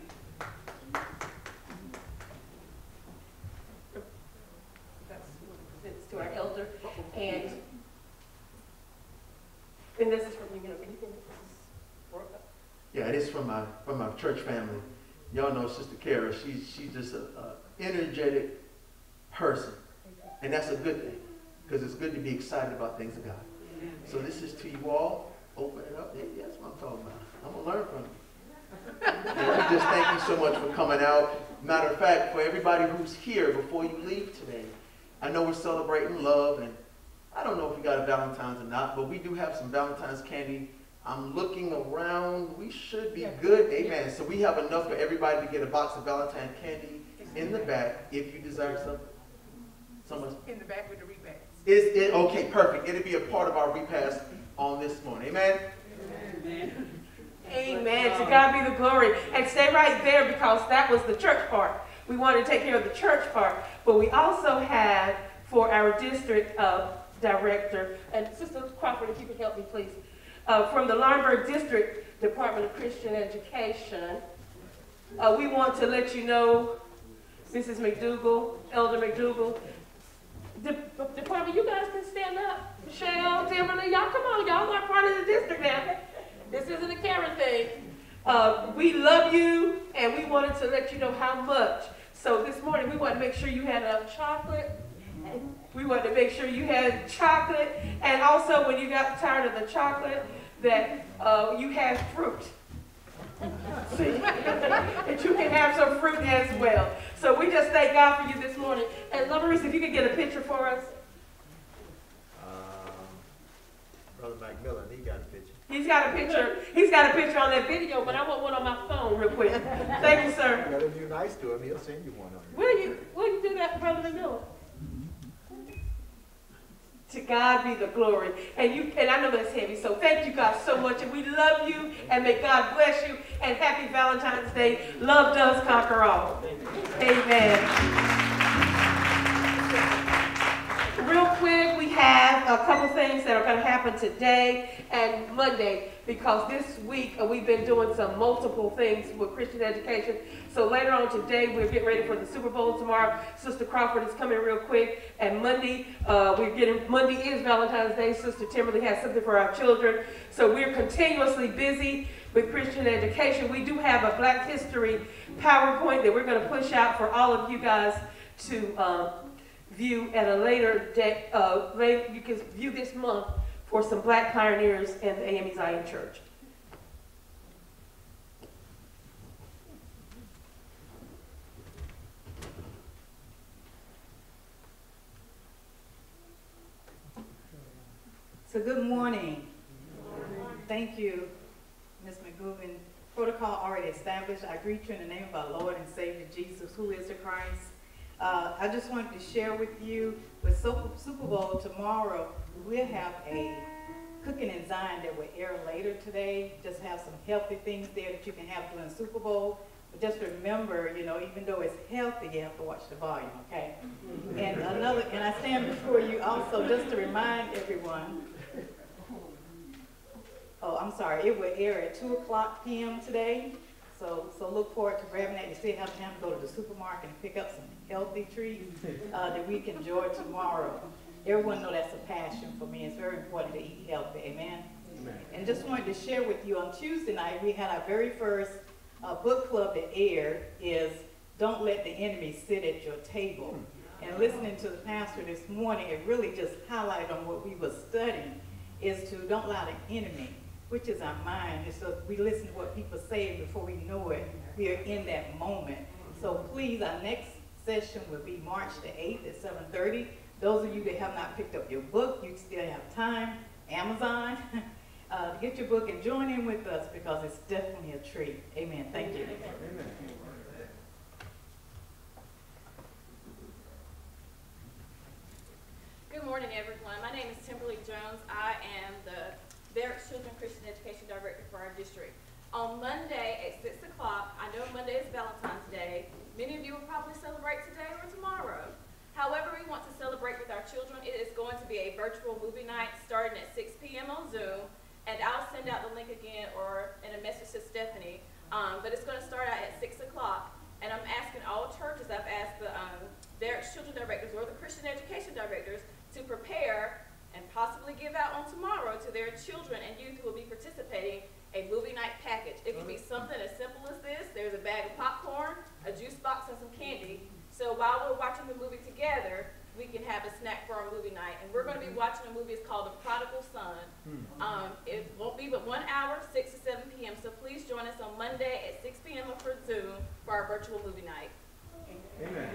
That's to our elder. And, and this is from Union Oak. Yeah, it is from my from my church family. Y'all know Sister Kara. She's she's just a, a energetic person, and that's a good thing because it's good to be excited about things of God. So this is to you all. Open it up. Yeah, that's what I'm talking about. I'm gonna learn from you. Just thank you so much for coming out. Matter of fact, for everybody who's here before you leave today, I know we're celebrating love, and I don't know if you got a Valentine's or not, but we do have some Valentine's candy I'm looking around. We should be good. Amen. So we have enough for everybody to get a box of Valentine candy in the back if you desire some. Someone. In the back with the repast. Is it okay? Perfect. It'll be a part of our repast on this morning. Amen. Amen. Amen. To God be the glory. And stay right there because that was the church part. We want to take care of the church part. But we also had for our district uh, director, and Sister Crawford, if you could help me, please, uh, from the Laurinburg District Department of Christian Education. Uh, we want to let you know, Mrs. McDougal, Elder McDougal, the department, you guys can stand up. Michelle, Timberly, y'all come on, y'all are part of the district now. This isn't a Karen thing. Uh, we love you, and we wanted to let you know how much. So this morning, we want to make sure you had enough chocolate. We wanted to make sure you had chocolate, and also when you got tired of the chocolate, that uh, you had fruit. See, that you can have some fruit as well. So we just thank God for you this morning. And Maurice, if you could get a picture for us. Um, Brother McMillian, he got a picture. He's got a picture. He's got a picture on that video, but I want one on my phone real quick. Thank you, sir. Well, if you're nice to him, he'll send you one on your. Will you, will you do that, Brother McMillian? To God be the glory. And you and I know that's heavy, so thank you guys so much. And we love you and may God bless you. And happy Valentine's Day. Love does conquer all. Amen. Real quick, we have a couple things that are going to happen today and Monday because this week uh, we've been doing some multiple things with Christian education. So later on today, we're getting ready for the Super Bowl tomorrow. Sister Crawford is coming real quick. And Monday, uh, we're getting, Monday is Valentine's Day. Sister Timberly has something for our children. So we're continuously busy with Christian education. We do have a Black History PowerPoint that we're going to push out for all of you guys to um, view at a later date. Uh, you can view this month for some Black pioneers in the AME Zion Church. So good morning. Thank you, Ms. McGugan, protocol already established, I greet you in the name of our Lord and Savior Jesus, who is the Christ. Uh, I just wanted to share with you, with Super Super Bowl tomorrow, we'll have a cooking and Zion that will air later today. Just have some healthy things there that you can have during Super Bowl. But just remember, you know, even though it's healthy, you have to watch the volume, okay? And another, and I stand before you also just to remind everyone, oh, I'm sorry, it will air at two o'clock PM today. So, so look forward to grabbing that. You still have time to go to the supermarket and pick up some healthy treats uh, that we can enjoy tomorrow. Everyone know that's a passion for me. It's very important to eat healthy. Amen. And just wanted to share with you on Tuesday night we had our very first uh, book club that aired is "Don't Let the Enemy Sit at Your Table." And listening to the pastor this morning, it really just highlighted on what we were studying is to don't allow the enemy, which is our mind. And so we listen to what people say before we know it. We are in that moment. So please, our next session will be March the 8th at 7:30. Those of you that have not picked up your book, you still have time. Amazon, uh, get your book and join in with us because it's definitely a treat. Amen. Thank you. Good morning, everyone. My name is Timberly Jones. I am the Barrett Children Christian Education Director for our district. On Monday at six o'clock, I know Monday is Valentine's Day. Many of you will probably celebrate today or tomorrow. However, we want to celebrate with our children. It is going to be a virtual movie night starting at six PM on Zoom. And I'll send out the link again or in a message to Stephanie. Um, but it's gonna start out at six o'clock. And I'm asking all churches, I've asked the, um, their children directors or the Christian education directors to prepare and possibly give out on tomorrow to their children and youth who will be participating a movie night package. It could be mm-hmm. something as simple as this. There's a bag of popcorn, a juice box, and some candy. So while we're watching the movie together, we can have a snack for our movie night. And we're going to be mm-hmm. watching a movie. It's called The Prodigal Son. Hmm. Um, it won't be but one hour, 6 to 7 p.m. So please join us on Monday at 6 p.m. for Zoom for our virtual movie night. Amen.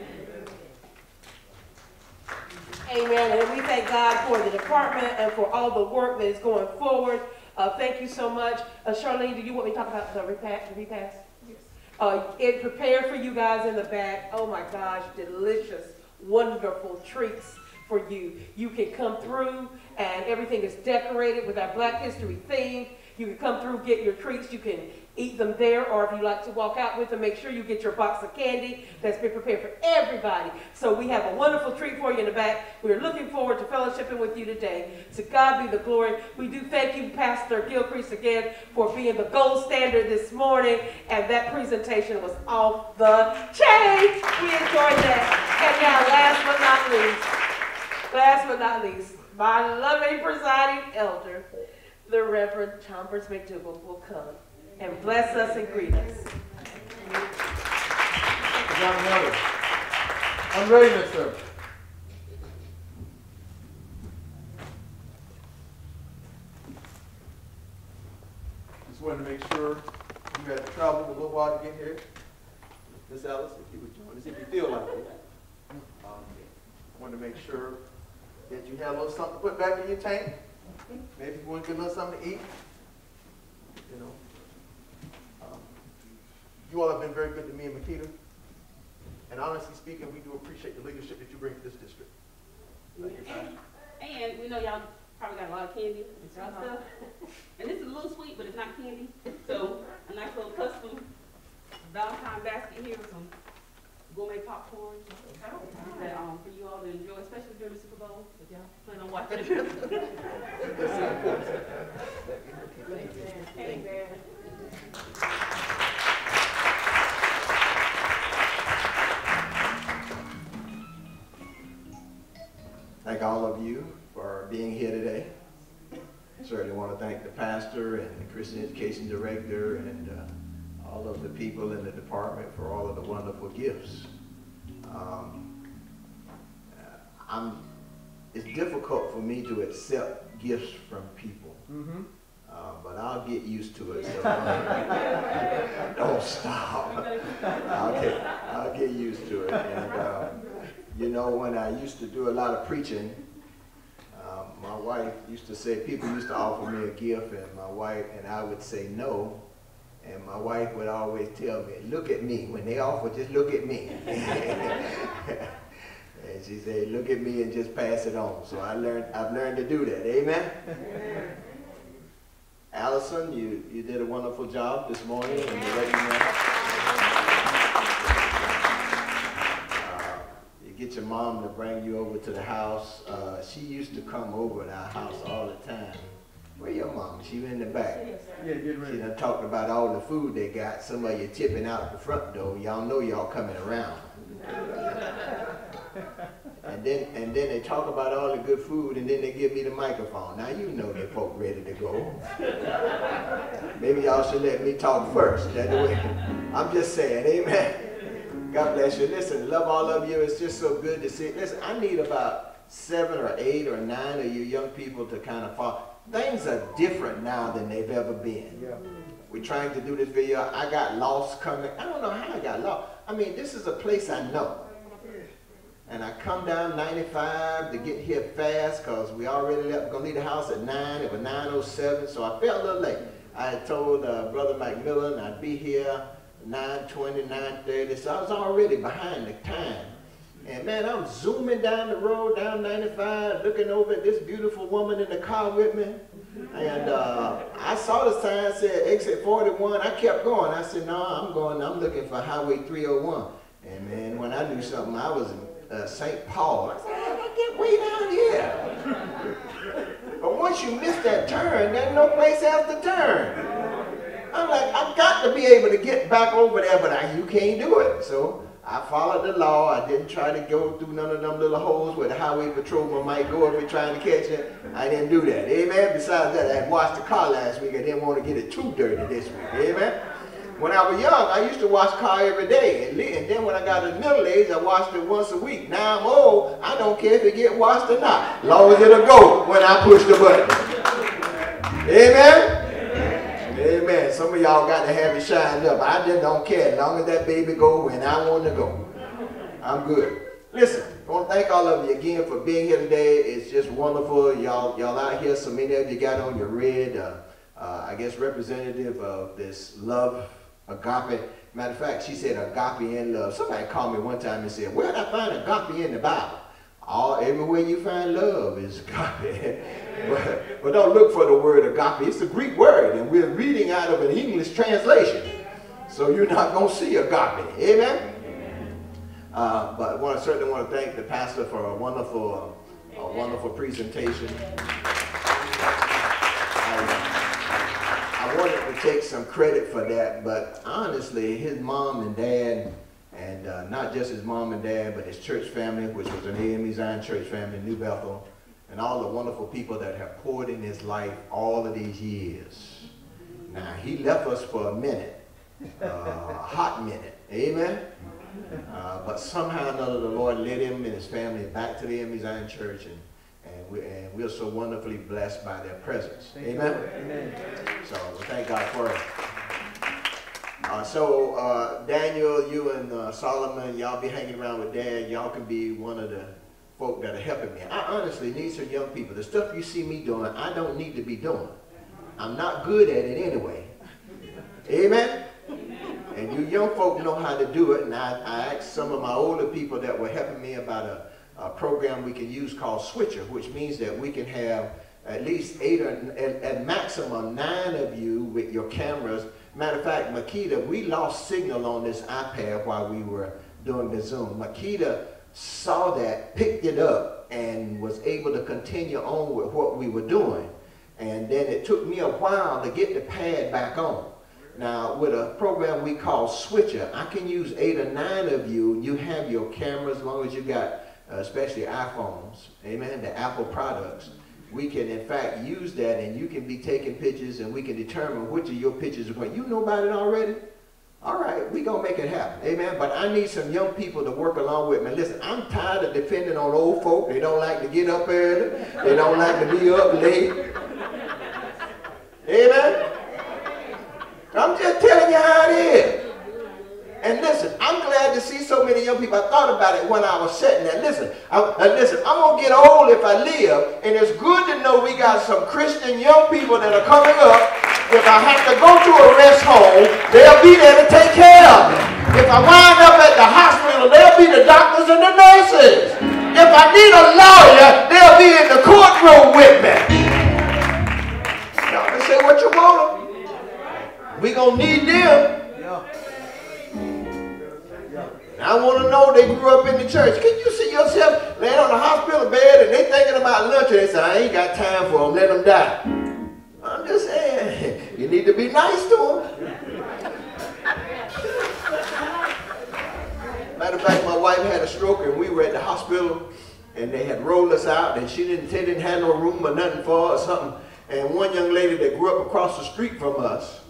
And we thank God for the department and for all the work that is going forward. Uh, thank you so much. Uh, Charlene, do you want me to talk about the repass? The repass? Yes. Uh, it prepared for you guys in the back. Oh my gosh, delicious, wonderful treats for you. You can come through and everything is decorated with our Black History theme. You can come through, get your treats. You can eat them there, or if you like to walk out with them, make sure you get your box of candy that's been prepared for everybody. So we have a wonderful treat for you in the back. We're looking forward to fellowshipping with you today. To God be the glory. We do thank you, Pastor Gilchrist, again for being the gold standard this morning, and that presentation was off the chain. We enjoyed that. And now, last but not least, last but not least, my loving presiding elder, the Reverend Chambers McDougal, will come and bless us and greet us. I'm ready, Miss Sir. Just wanted to make sure you had traveled a little while to get here. Miss Alice, if you would join us, if you feel like it. Um, Wanted to make sure that you had a little something to put back in your tank. Maybe you want to get a little something to eat. You know. You all have been very good to me and Makita. And honestly speaking, we do appreciate the leadership that you bring to this district. Thank you, Pastor. And we know y'all probably got a lot of candy and stuff. And this is a little sweet, but it's not candy. So a nice little custom Valentine basket here with some gourmet popcorn that, um, for you all to enjoy, especially during the Super Bowl, if y'all plan on watching it. Amen. Thank all of you for being here today. Certainly want to thank the pastor and the Christian Education Director and uh, all of the people in the department for all of the wonderful gifts. Um, I'm, it's difficult for me to accept gifts from people, Mm-hmm. uh, but I'll get used to it. So uh, don't stop. I'll get, I'll get used to it. And, uh, you know, when I used to do a lot of preaching, um, my wife used to say, people used to offer me a gift, and my wife and I would say no, And my wife would always tell me, look at me. When they offer, just look at me. and she said, look at me and just pass it on. So I learned, I've learned to do that. Amen? Allison, you, you did a wonderful job this morning. Get your mom to bring you over to the house. Uh, she used to come over to our house all the time. Where your mom? She in the back. Yeah, get ready. She done talked about all the food they got. Some of you tipping out the front door. Y'all know y'all coming around. And then and then they talk about all the good food and then they give me the microphone. Now you know they folk ready to go. Maybe y'all should let me talk first. That way. I'm just saying, amen. God bless you. Listen, love all of you. It's just so good to see. Listen, I need about seven or eight or nine of you young people to kind of follow. Things are different now than they've ever been. Yeah. We're trying to do this video. I got lost coming. I don't know how I got lost. I mean, this is a place I know. And I come down 95 to get here fast because we already left. Going to leave the house at 9. It was 9.07, so I felt a little late. I had told uh, Brother McMillian I'd be here 9.20, 9.30, so I was already behind the time. And man, I'm zooming down the road, down 95, looking over at this beautiful woman in the car with me. And uh, I saw the sign said exit 41. I kept going. I said, no, I'm going, I'm looking for Highway 301. And man, when I knew something, I was in uh, St. Paul. I said, I get way down here. but once you miss that turn, there's no place else to turn. I'm like, I've got to be able to get back over there, but I, you can't do it. So I followed the law. I didn't try to go through none of them little holes where the highway patrolman might go if he's trying to catch it. I didn't do that. Amen. Besides that, I had washed the car last week. I didn't want to get it too dirty this week. Amen. When I was young, I used to wash car every day. And then when I got to middle age, I washed it once a week. Now I'm old. I don't care if it get washed or not. Long as it'll go when I push the button. Amen. Some of y'all got to have it shined up. I just don't care. As long as that baby go when I want to go. I'm good. Listen, I want to thank all of you again for being here today. It's just wonderful. Y'all y'all out here. So many of you got on your red, uh, uh, I guess, representative of this love, agape. Matter of fact, she said agape in love. Somebody called me one time and said, where did I find agape in the Bible? All, everywhere you find love is agape. but, but don't look for the word agape. It's a Greek word, and we're reading out of an English translation. So you're not going to see agape. Amen? Uh, but I certainly want to thank the pastor for a wonderful, uh, a wonderful presentation. I, I wanted to take some credit for that, but honestly, his mom and dad, and uh, not just his mom and dad, but his church family, which was an AME Zion church family in New Bethel, and all the wonderful people that have poured in his life all of these years. Now, he left us for a minute, uh, a hot minute. Amen? Uh, but somehow or another, the Lord led him and his family back to the AME Zion church, and, and, we, and we're so wonderfully blessed by their presence. Amen? Amen. So we thank God for it. Uh, so, uh, Daniel, you and uh, Solomon, y'all be hanging around with Dad. Y'all can be one of the folk that are helping me. I honestly need some young people. The stuff you see me doing, I don't need to be doing. I'm not good at it anyway. Amen? And you young folk know how to do it. And I, I asked some of my older people that were helping me about a, a program we can use called Switcher, which means that we can have at least eight or at, at maximum nine of you with your cameras. Matter of fact, Makita, we lost signal on this iPad while we were doing the Zoom. Makita saw that, picked it up, and was able to continue on with what we were doing. And then it took me a while to get the pad back on. Now, with a program we call Switcher, I can use eight or nine of you. You have your cameras, as long as you got, uh, especially iPhones, amen, the Apple products. We can, in fact, use that, and you can be taking pictures, and we can determine which of your pictures are going. You know about it already? All right, we gonna make it happen, amen. But I need some young people to work along with me. Listen, I'm tired of depending on old folk. They don't like to get up early. They don't like to be up late. Amen. I'm just telling you how it is. And listen, I'm glad to see so many young people. I thought about it when I was sitting there. Listen, I, uh, listen, I'm gonna get old if I live, and it's good to know we got some Christian young people that are coming up If I have to go to a rest home, they'll be there to take care of me. If I wind up at the hospital, they'll be the doctors and the nurses. If I need a lawyer, they'll be in the courtroom with me. Y'all can say what you want. We gonna need them. I want to know they grew up in the church. Can you see yourself laying on the hospital bed and they thinking about lunch and they say, I ain't got time for them, let them die. I'm just saying, you need to be nice to them. Matter of fact, my wife had a stroke and we were at the hospital and they had rolled us out and she didn't, they didn't have no room or nothing for us or something. And one young lady that grew up across the street from us,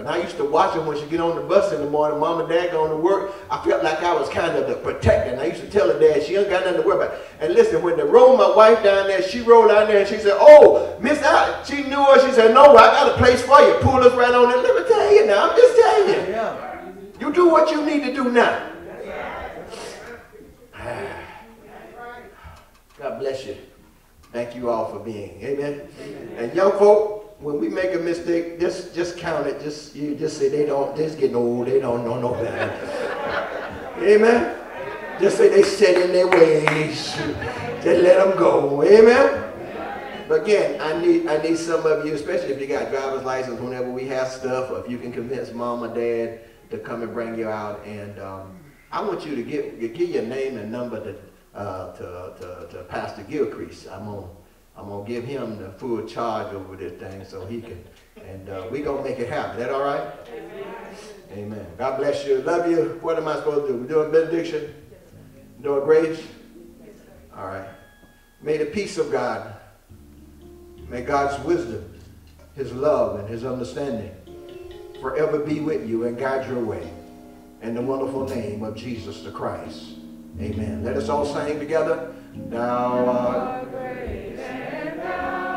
and I used to watch her when she get on the bus in the morning, mom and dad going to work. I felt like I was kind of the protector. And I used to tell her dad, she ain't got nothing to worry about. And listen, when they rolled my wife down there, she rolled out there and she said, oh, Miss Al, she knew her. She said, no, I got a place for you. Pull us right on in. Let me tell you now, I'm just telling you. You do what you need to do now. God bless you. Thank you all for being. Amen. And young folk, when we make a mistake, just just count it. Just you just say they don't. Just getting old. They don't know no better. Amen. Just say they set in their ways. Just let them go. Amen. But again, I need I need some of you, especially if you got driver's license. Whenever we have stuff, or if you can convince mom or dad to come and bring you out, and um, I want you to give give your name and number to uh, to, to, to Pastor Gilcrease. I'm gonna I'm gonna give him the full charge over this thing so he can, and uh, we gonna make it happen. Is That all right? Amen. Amen. God bless you. Love you. What am I supposed to do? We doing benediction? Doing grace? All right. May the peace of God, may God's wisdom, His love, and His understanding forever be with you and guide your way. In the wonderful name of Jesus the Christ. Amen. Let us all sing together. Thou art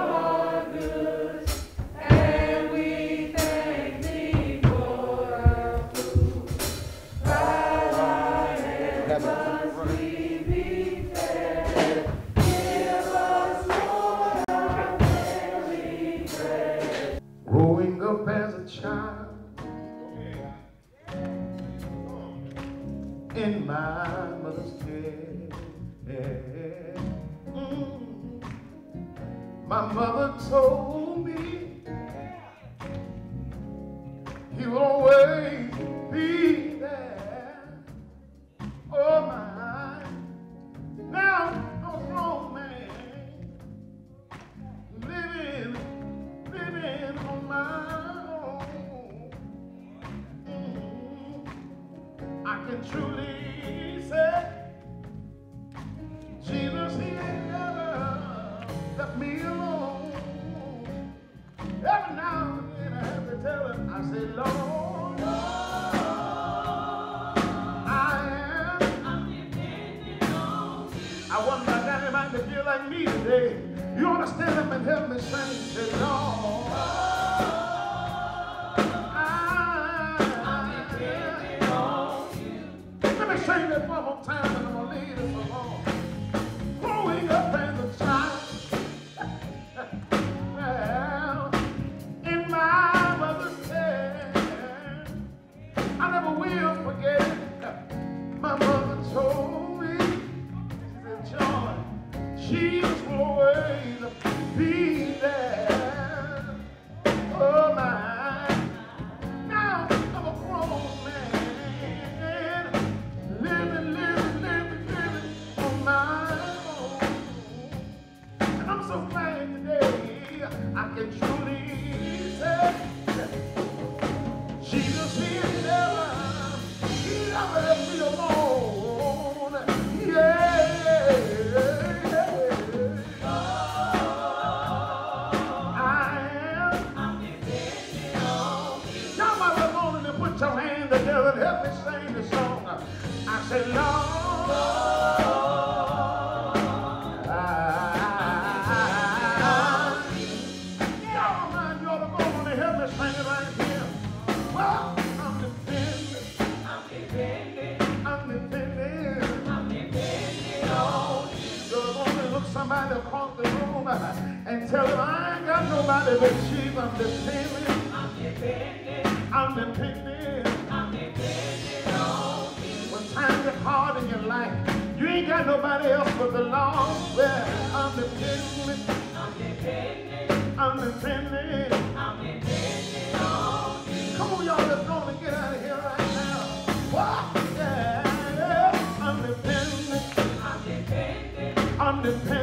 I'm